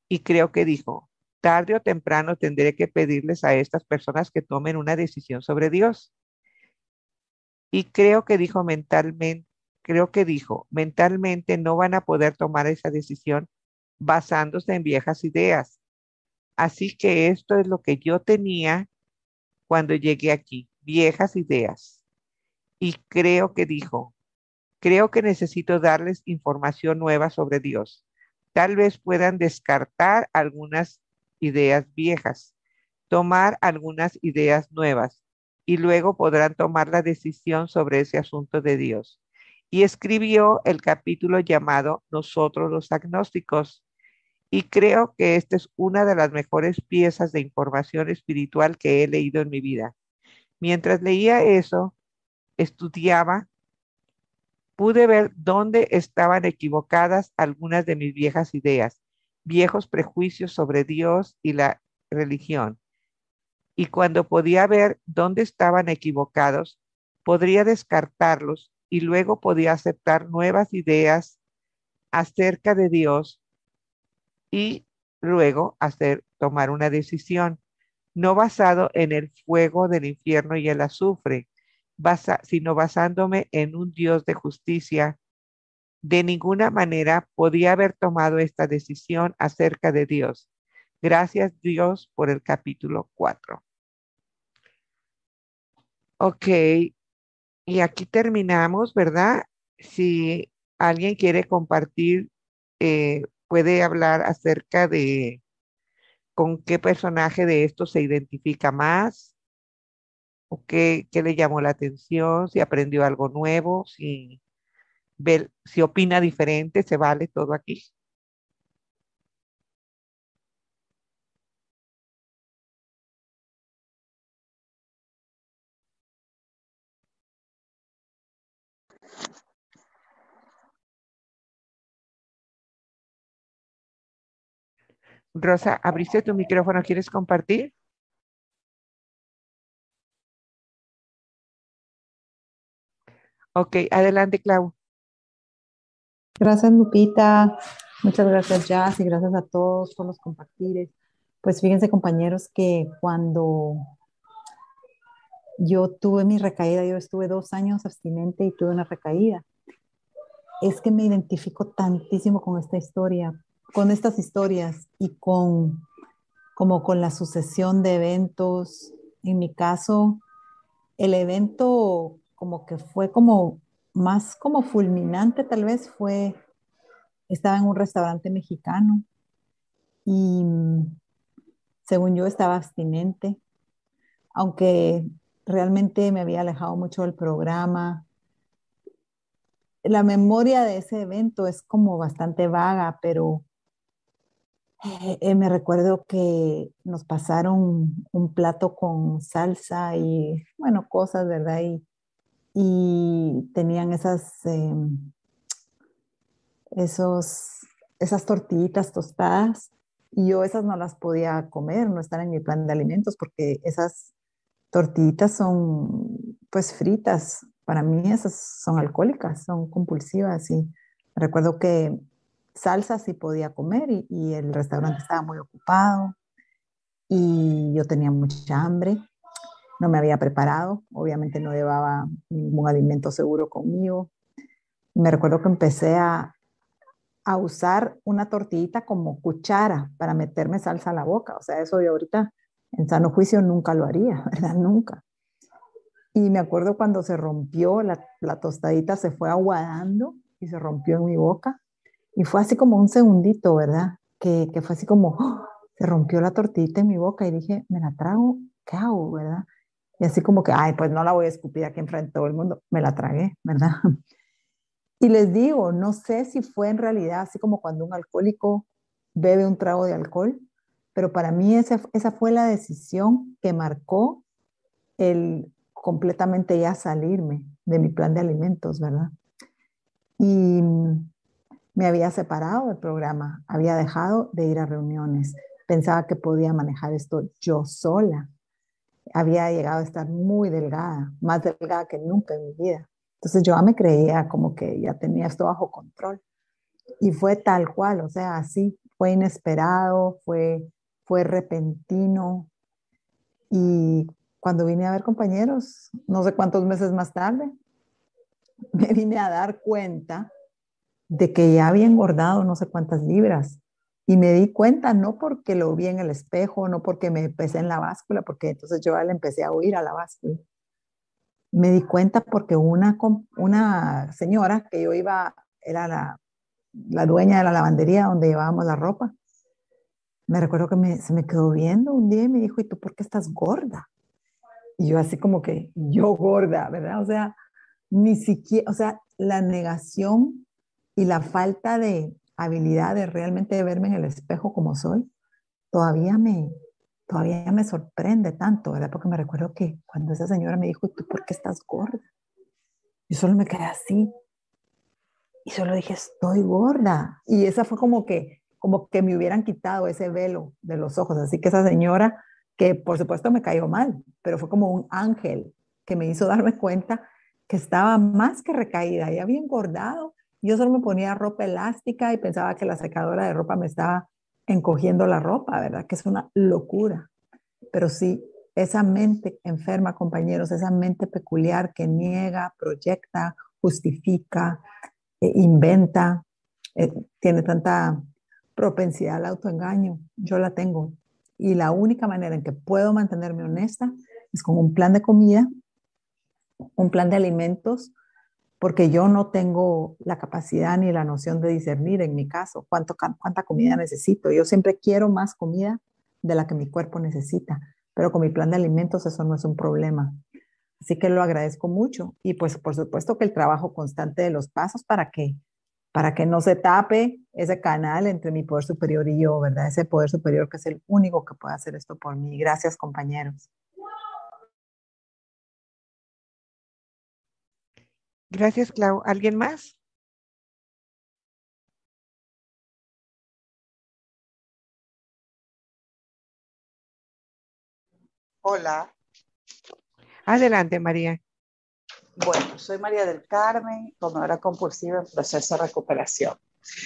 C: y creo que dijo, tarde o temprano tendré que pedirles a estas personas que tomen una decisión sobre Dios. Y creo que dijo mentalmente, creo que dijo, mentalmente no van a poder tomar esa decisión basándose en viejas ideas. Así que esto es lo que yo tenía cuando llegué aquí, viejas ideas. Y creo que dijo, creo que necesito darles información nueva sobre Dios. Tal vez puedan descartar algunas ideas viejas, tomar algunas ideas nuevas y luego podrán tomar la decisión sobre ese asunto de Dios. Y escribió el capítulo llamado Nosotros los agnósticos, y creo que esta es una de las mejores piezas de información espiritual que he leído en mi vida. Mientras leía eso, estudiaba, pude ver dónde estaban equivocadas algunas de mis viejas ideas, viejos prejuicios sobre Dios y la religión. Y cuando podía ver dónde estaban equivocados, podría descartarlos y luego podía aceptar nuevas ideas acerca de Dios y luego hacer, tomar una decisión. no basado en el fuego del infierno y el azufre, sino basándome en un Dios de justicia. De ninguna manera podía haber tomado esta decisión acerca de Dios. Gracias Dios por el capítulo 4. Ok, y aquí terminamos, ¿verdad? Si alguien quiere compartir, eh, puede hablar acerca de con qué personaje de esto se identifica más, o qué, le llamó la atención, si aprendió algo nuevo, si, si opina diferente, se vale todo aquí. Rosa, abriste tu micrófono, ¿quieres compartir? Ok, adelante, Clau.
E: Gracias, Lupita. Muchas gracias, Jazz, y gracias a todos por los compartires. Pues fíjense, compañeros, que cuando yo tuve mi recaída, yo estuve dos años abstinente y tuve una recaída. Es que me identifico tantísimo con esta historia, con estas historias y con como con la sucesión de eventos. En mi caso, el evento como que fue como más como fulminante tal vez fue, estaba en un restaurante mexicano y según yo estaba abstinente, aunque realmente me había alejado mucho del programa. La memoria de ese evento es como bastante vaga, pero eh, me recuerdo que nos pasaron un plato con salsa y, bueno, cosas, ¿verdad? Y, y tenían esas, em, esos, esas tortillitas tostadas y yo esas no las podía comer, no están en mi plan de alimentos porque esas tortillitas son pues fritas. Para mí esas son alcohólicas, son compulsivas y recuerdo que salsa sí podía comer y, el restaurante estaba muy ocupado y yo tenía mucha hambre. No me había preparado, obviamente no llevaba ningún alimento seguro conmigo. Me recuerdo que empecé a, a usar una tortillita como cuchara para meterme salsa a la boca. O sea, eso yo ahorita en sano juicio nunca lo haría, ¿verdad? Nunca. Y me acuerdo cuando se rompió, la, la tostadita se fue aguadando y se rompió en mi boca. Y fue así como un segundito, ¿verdad? Que, que fue así como, ¡oh! se rompió la tortita en mi boca y dije, me la trago, ¿qué hago, verdad? Y así como que, ay, pues no la voy a escupir aquí enfrente de todo el mundo, me la tragué, ¿verdad? Y les digo, no sé si fue en realidad así como cuando un alcohólico bebe un trago de alcohol, pero para mí esa, esa fue la decisión que marcó el completamente ya salirme de mi plan de alimentos, ¿verdad? Y me había separado del programa, había dejado de ir a reuniones, pensaba que podía manejar esto yo sola. Había llegado a estar muy delgada, más delgada que nunca en mi vida. Entonces yo me creía como que ya tenía esto bajo control. Y fue tal cual, o sea, así, fue inesperado, fue, fue repentino. Y cuando vine a ver compañeros, no sé cuántos meses más tarde, me vine a dar cuenta de que ya había engordado no sé cuántas libras. Y me di cuenta no porque lo vi en el espejo, no porque me pesé en la báscula, porque entonces yo le empecé a huir a la báscula. Me di cuenta porque una, una señora que yo iba, era la, la dueña de la lavandería donde llevábamos la ropa, me recuerdo que me, se me quedó viendo un día y me dijo, ¿y tú por qué estás gorda? Y yo así como que, yo gorda, ¿verdad? O sea, ni siquiera, o sea, la negación y la falta de habilidad de realmente verme en el espejo como soy, todavía me, todavía me sorprende tanto, ¿verdad? Porque me recuerdo que cuando esa señora me dijo, ¿tú por qué estás gorda? Yo solo me quedé así. Y solo dije, estoy gorda. Y esa fue como que, como que me hubieran quitado ese velo de los ojos. Así que esa señora, que por supuesto me cayó mal, pero fue como un ángel que me hizo darme cuenta que estaba más que recaída y había engordado yo solo me ponía ropa elástica y pensaba que la secadora de ropa me estaba encogiendo la ropa, ¿verdad? Que es una locura. pero sí esa mente enferma, compañeros, esa mente peculiar que niega, proyecta, justifica, eh, inventa, eh, tiene tanta propensidad al autoengaño. Yo la tengo. Y la única manera en que puedo mantenerme honesta es con un plan de comida, un plan de alimentos, porque yo no tengo la capacidad ni la noción de discernir en mi caso cuánto, cuánta comida necesito. Yo siempre quiero más comida de la que mi cuerpo necesita pero con mi plan de alimentos eso no es un problema. Así que lo agradezco mucho y pues por supuesto que el trabajo constante de los pasos para que para que no se tape ese canal entre mi poder superior y yo, ¿verdad? Ese poder superior que es el único que puede hacer esto por mí. Gracias, compañeros.
C: Gracias, Clau. ¿Alguien más?
G: Hola.
C: Adelante, María.
G: Bueno, soy María del Carmen, era compulsiva en proceso de recuperación.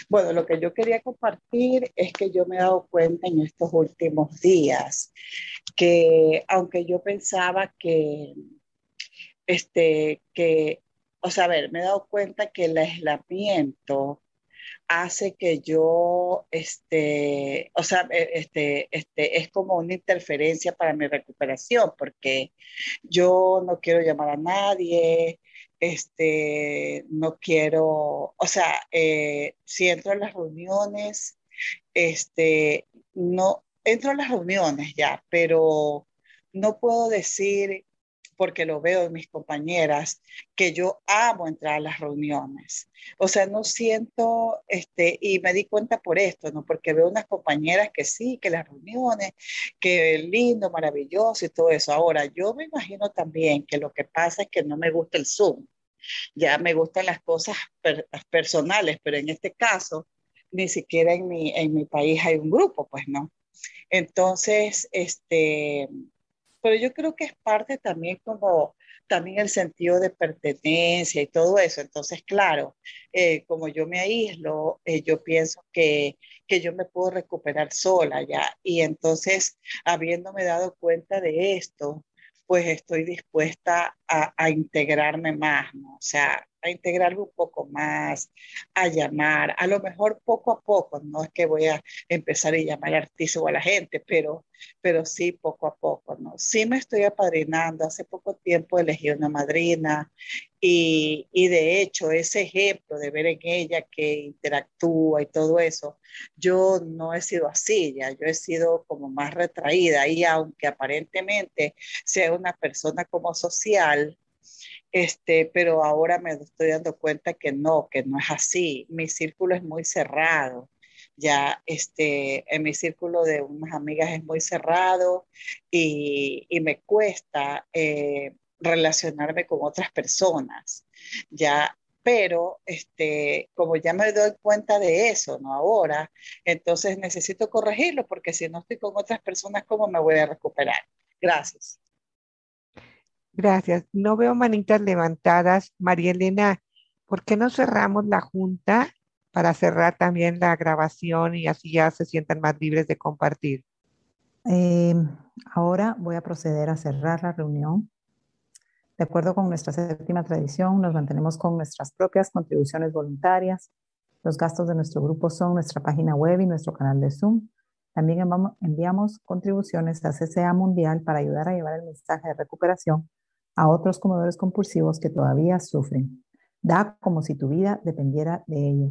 G: Bueno, lo que yo quería compartir es que yo me he dado cuenta en estos últimos días que aunque yo pensaba que, este, que, o sea, a ver, me he dado cuenta que el aislamiento hace que yo, este, o sea, e, este, este, es como una interferencia para mi recuperación, porque yo no quiero llamar a nadie, este, no quiero, o sea, eh, si entro a las reuniones, este, no, entro a las reuniones ya, pero no puedo decir porque lo veo en mis compañeras, que yo amo entrar a las reuniones. O sea, no siento, este, y me di cuenta por esto, ¿no? Porque veo unas compañeras que sí, que las reuniones, que lindo, maravilloso y todo eso. Ahora, yo me imagino también que lo que pasa es que no me gusta el Zoom. Ya me gustan las cosas personales, pero en este caso, ni siquiera en mi, en mi país hay un grupo, pues no. Entonces, este, pero yo creo que es parte también como también el sentido de pertenencia y todo eso. Entonces, claro, eh, como yo me aíslo, eh, yo pienso que, que yo me puedo recuperar sola ya. Y entonces, habiéndome dado cuenta de esto, pues estoy dispuesta a, a integrarme más, ¿no? O sea, a integrarme un poco más, a llamar, a lo mejor poco a poco, no es que voy a empezar a llamar artístico a la gente, pero, pero sí poco a poco, ¿no? Sí me estoy apadrinando, hace poco tiempo elegí una madrina y, y de hecho ese ejemplo de ver en ella que interactúa y todo eso, yo no he sido así, ya yo he sido como más retraída y aunque aparentemente sea una persona como social, este, pero ahora me estoy dando cuenta que no, que no es así. Mi círculo es muy cerrado. Ya, este, en mi círculo de unas amigas es muy cerrado y, y me cuesta eh, relacionarme con otras personas. Ya, pero este, como ya me doy cuenta de eso, ¿no? Ahora, entonces necesito corregirlo porque si no estoy con otras personas, ¿cómo me voy a recuperar? Gracias.
C: Gracias. No veo manitas levantadas. María Elena, ¿por qué no cerramos la junta para cerrar también la grabación y así ya se sientan más libres de compartir?
E: Eh, ahora voy a proceder a cerrar la reunión. De acuerdo con nuestra séptima tradición, nos mantenemos con nuestras propias contribuciones voluntarias. Los gastos de nuestro grupo son nuestra página web y nuestro canal de Zoom. También enviamos contribuciones a CCA Mundial para ayudar a llevar el mensaje de recuperación a otros comedores compulsivos que todavía sufren. Da como si tu vida dependiera de ello.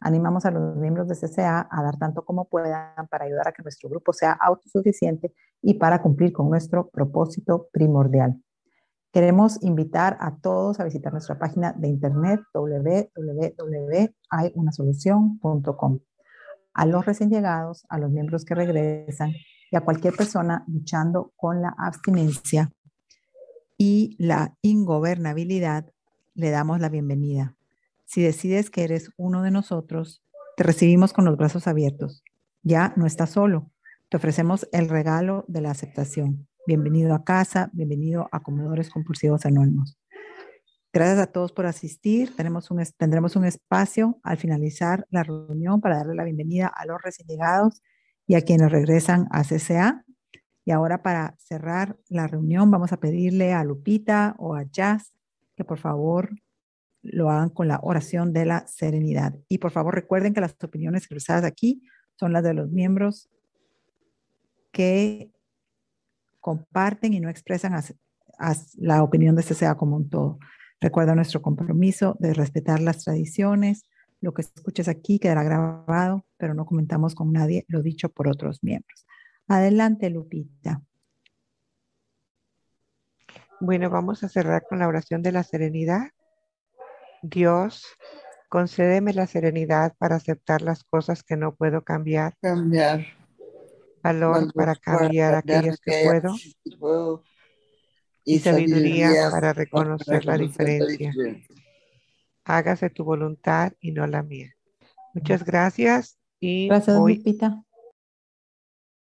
E: Animamos a los miembros de CCA a dar tanto como puedan para ayudar a que nuestro grupo sea autosuficiente y para cumplir con nuestro propósito primordial. Queremos invitar a todos a visitar nuestra página de internet www.hayunasolución.com. A los recién llegados, a los miembros que regresan y a cualquier persona luchando con la abstinencia y la ingobernabilidad, le damos la bienvenida. Si decides que eres uno de nosotros, te recibimos con los brazos abiertos. Ya no estás solo. Te ofrecemos el regalo de la aceptación. Bienvenido a casa, bienvenido a Comedores Compulsivos Anónimos. Gracias a todos por asistir. Tendremos un espacio al finalizar la reunión para darle la bienvenida a los recién llegados y a quienes regresan a CCA Y ahora para cerrar la reunión vamos a pedirle a Lupita o a Jazz que por favor lo hagan con la oración de la serenidad. Y por favor recuerden que las opiniones expresadas aquí son las de los miembros que comparten y no expresan la opinión de sea como un todo. Recuerda nuestro compromiso de respetar las tradiciones. Lo que escuches aquí quedará grabado, pero no comentamos con nadie lo dicho por otros miembros. Adelante, Lupita.
C: Bueno, vamos a cerrar con la oración de la serenidad. Dios, concédeme la serenidad para aceptar las cosas que no puedo cambiar.
H: Cambiar.
C: Valor, para cambiar aquellas que puedo. Y, sabiduría, para reconocer, la, diferencia. Hágase tu voluntad y no la mía. Muchas gracias y
E: gracias, Lupita.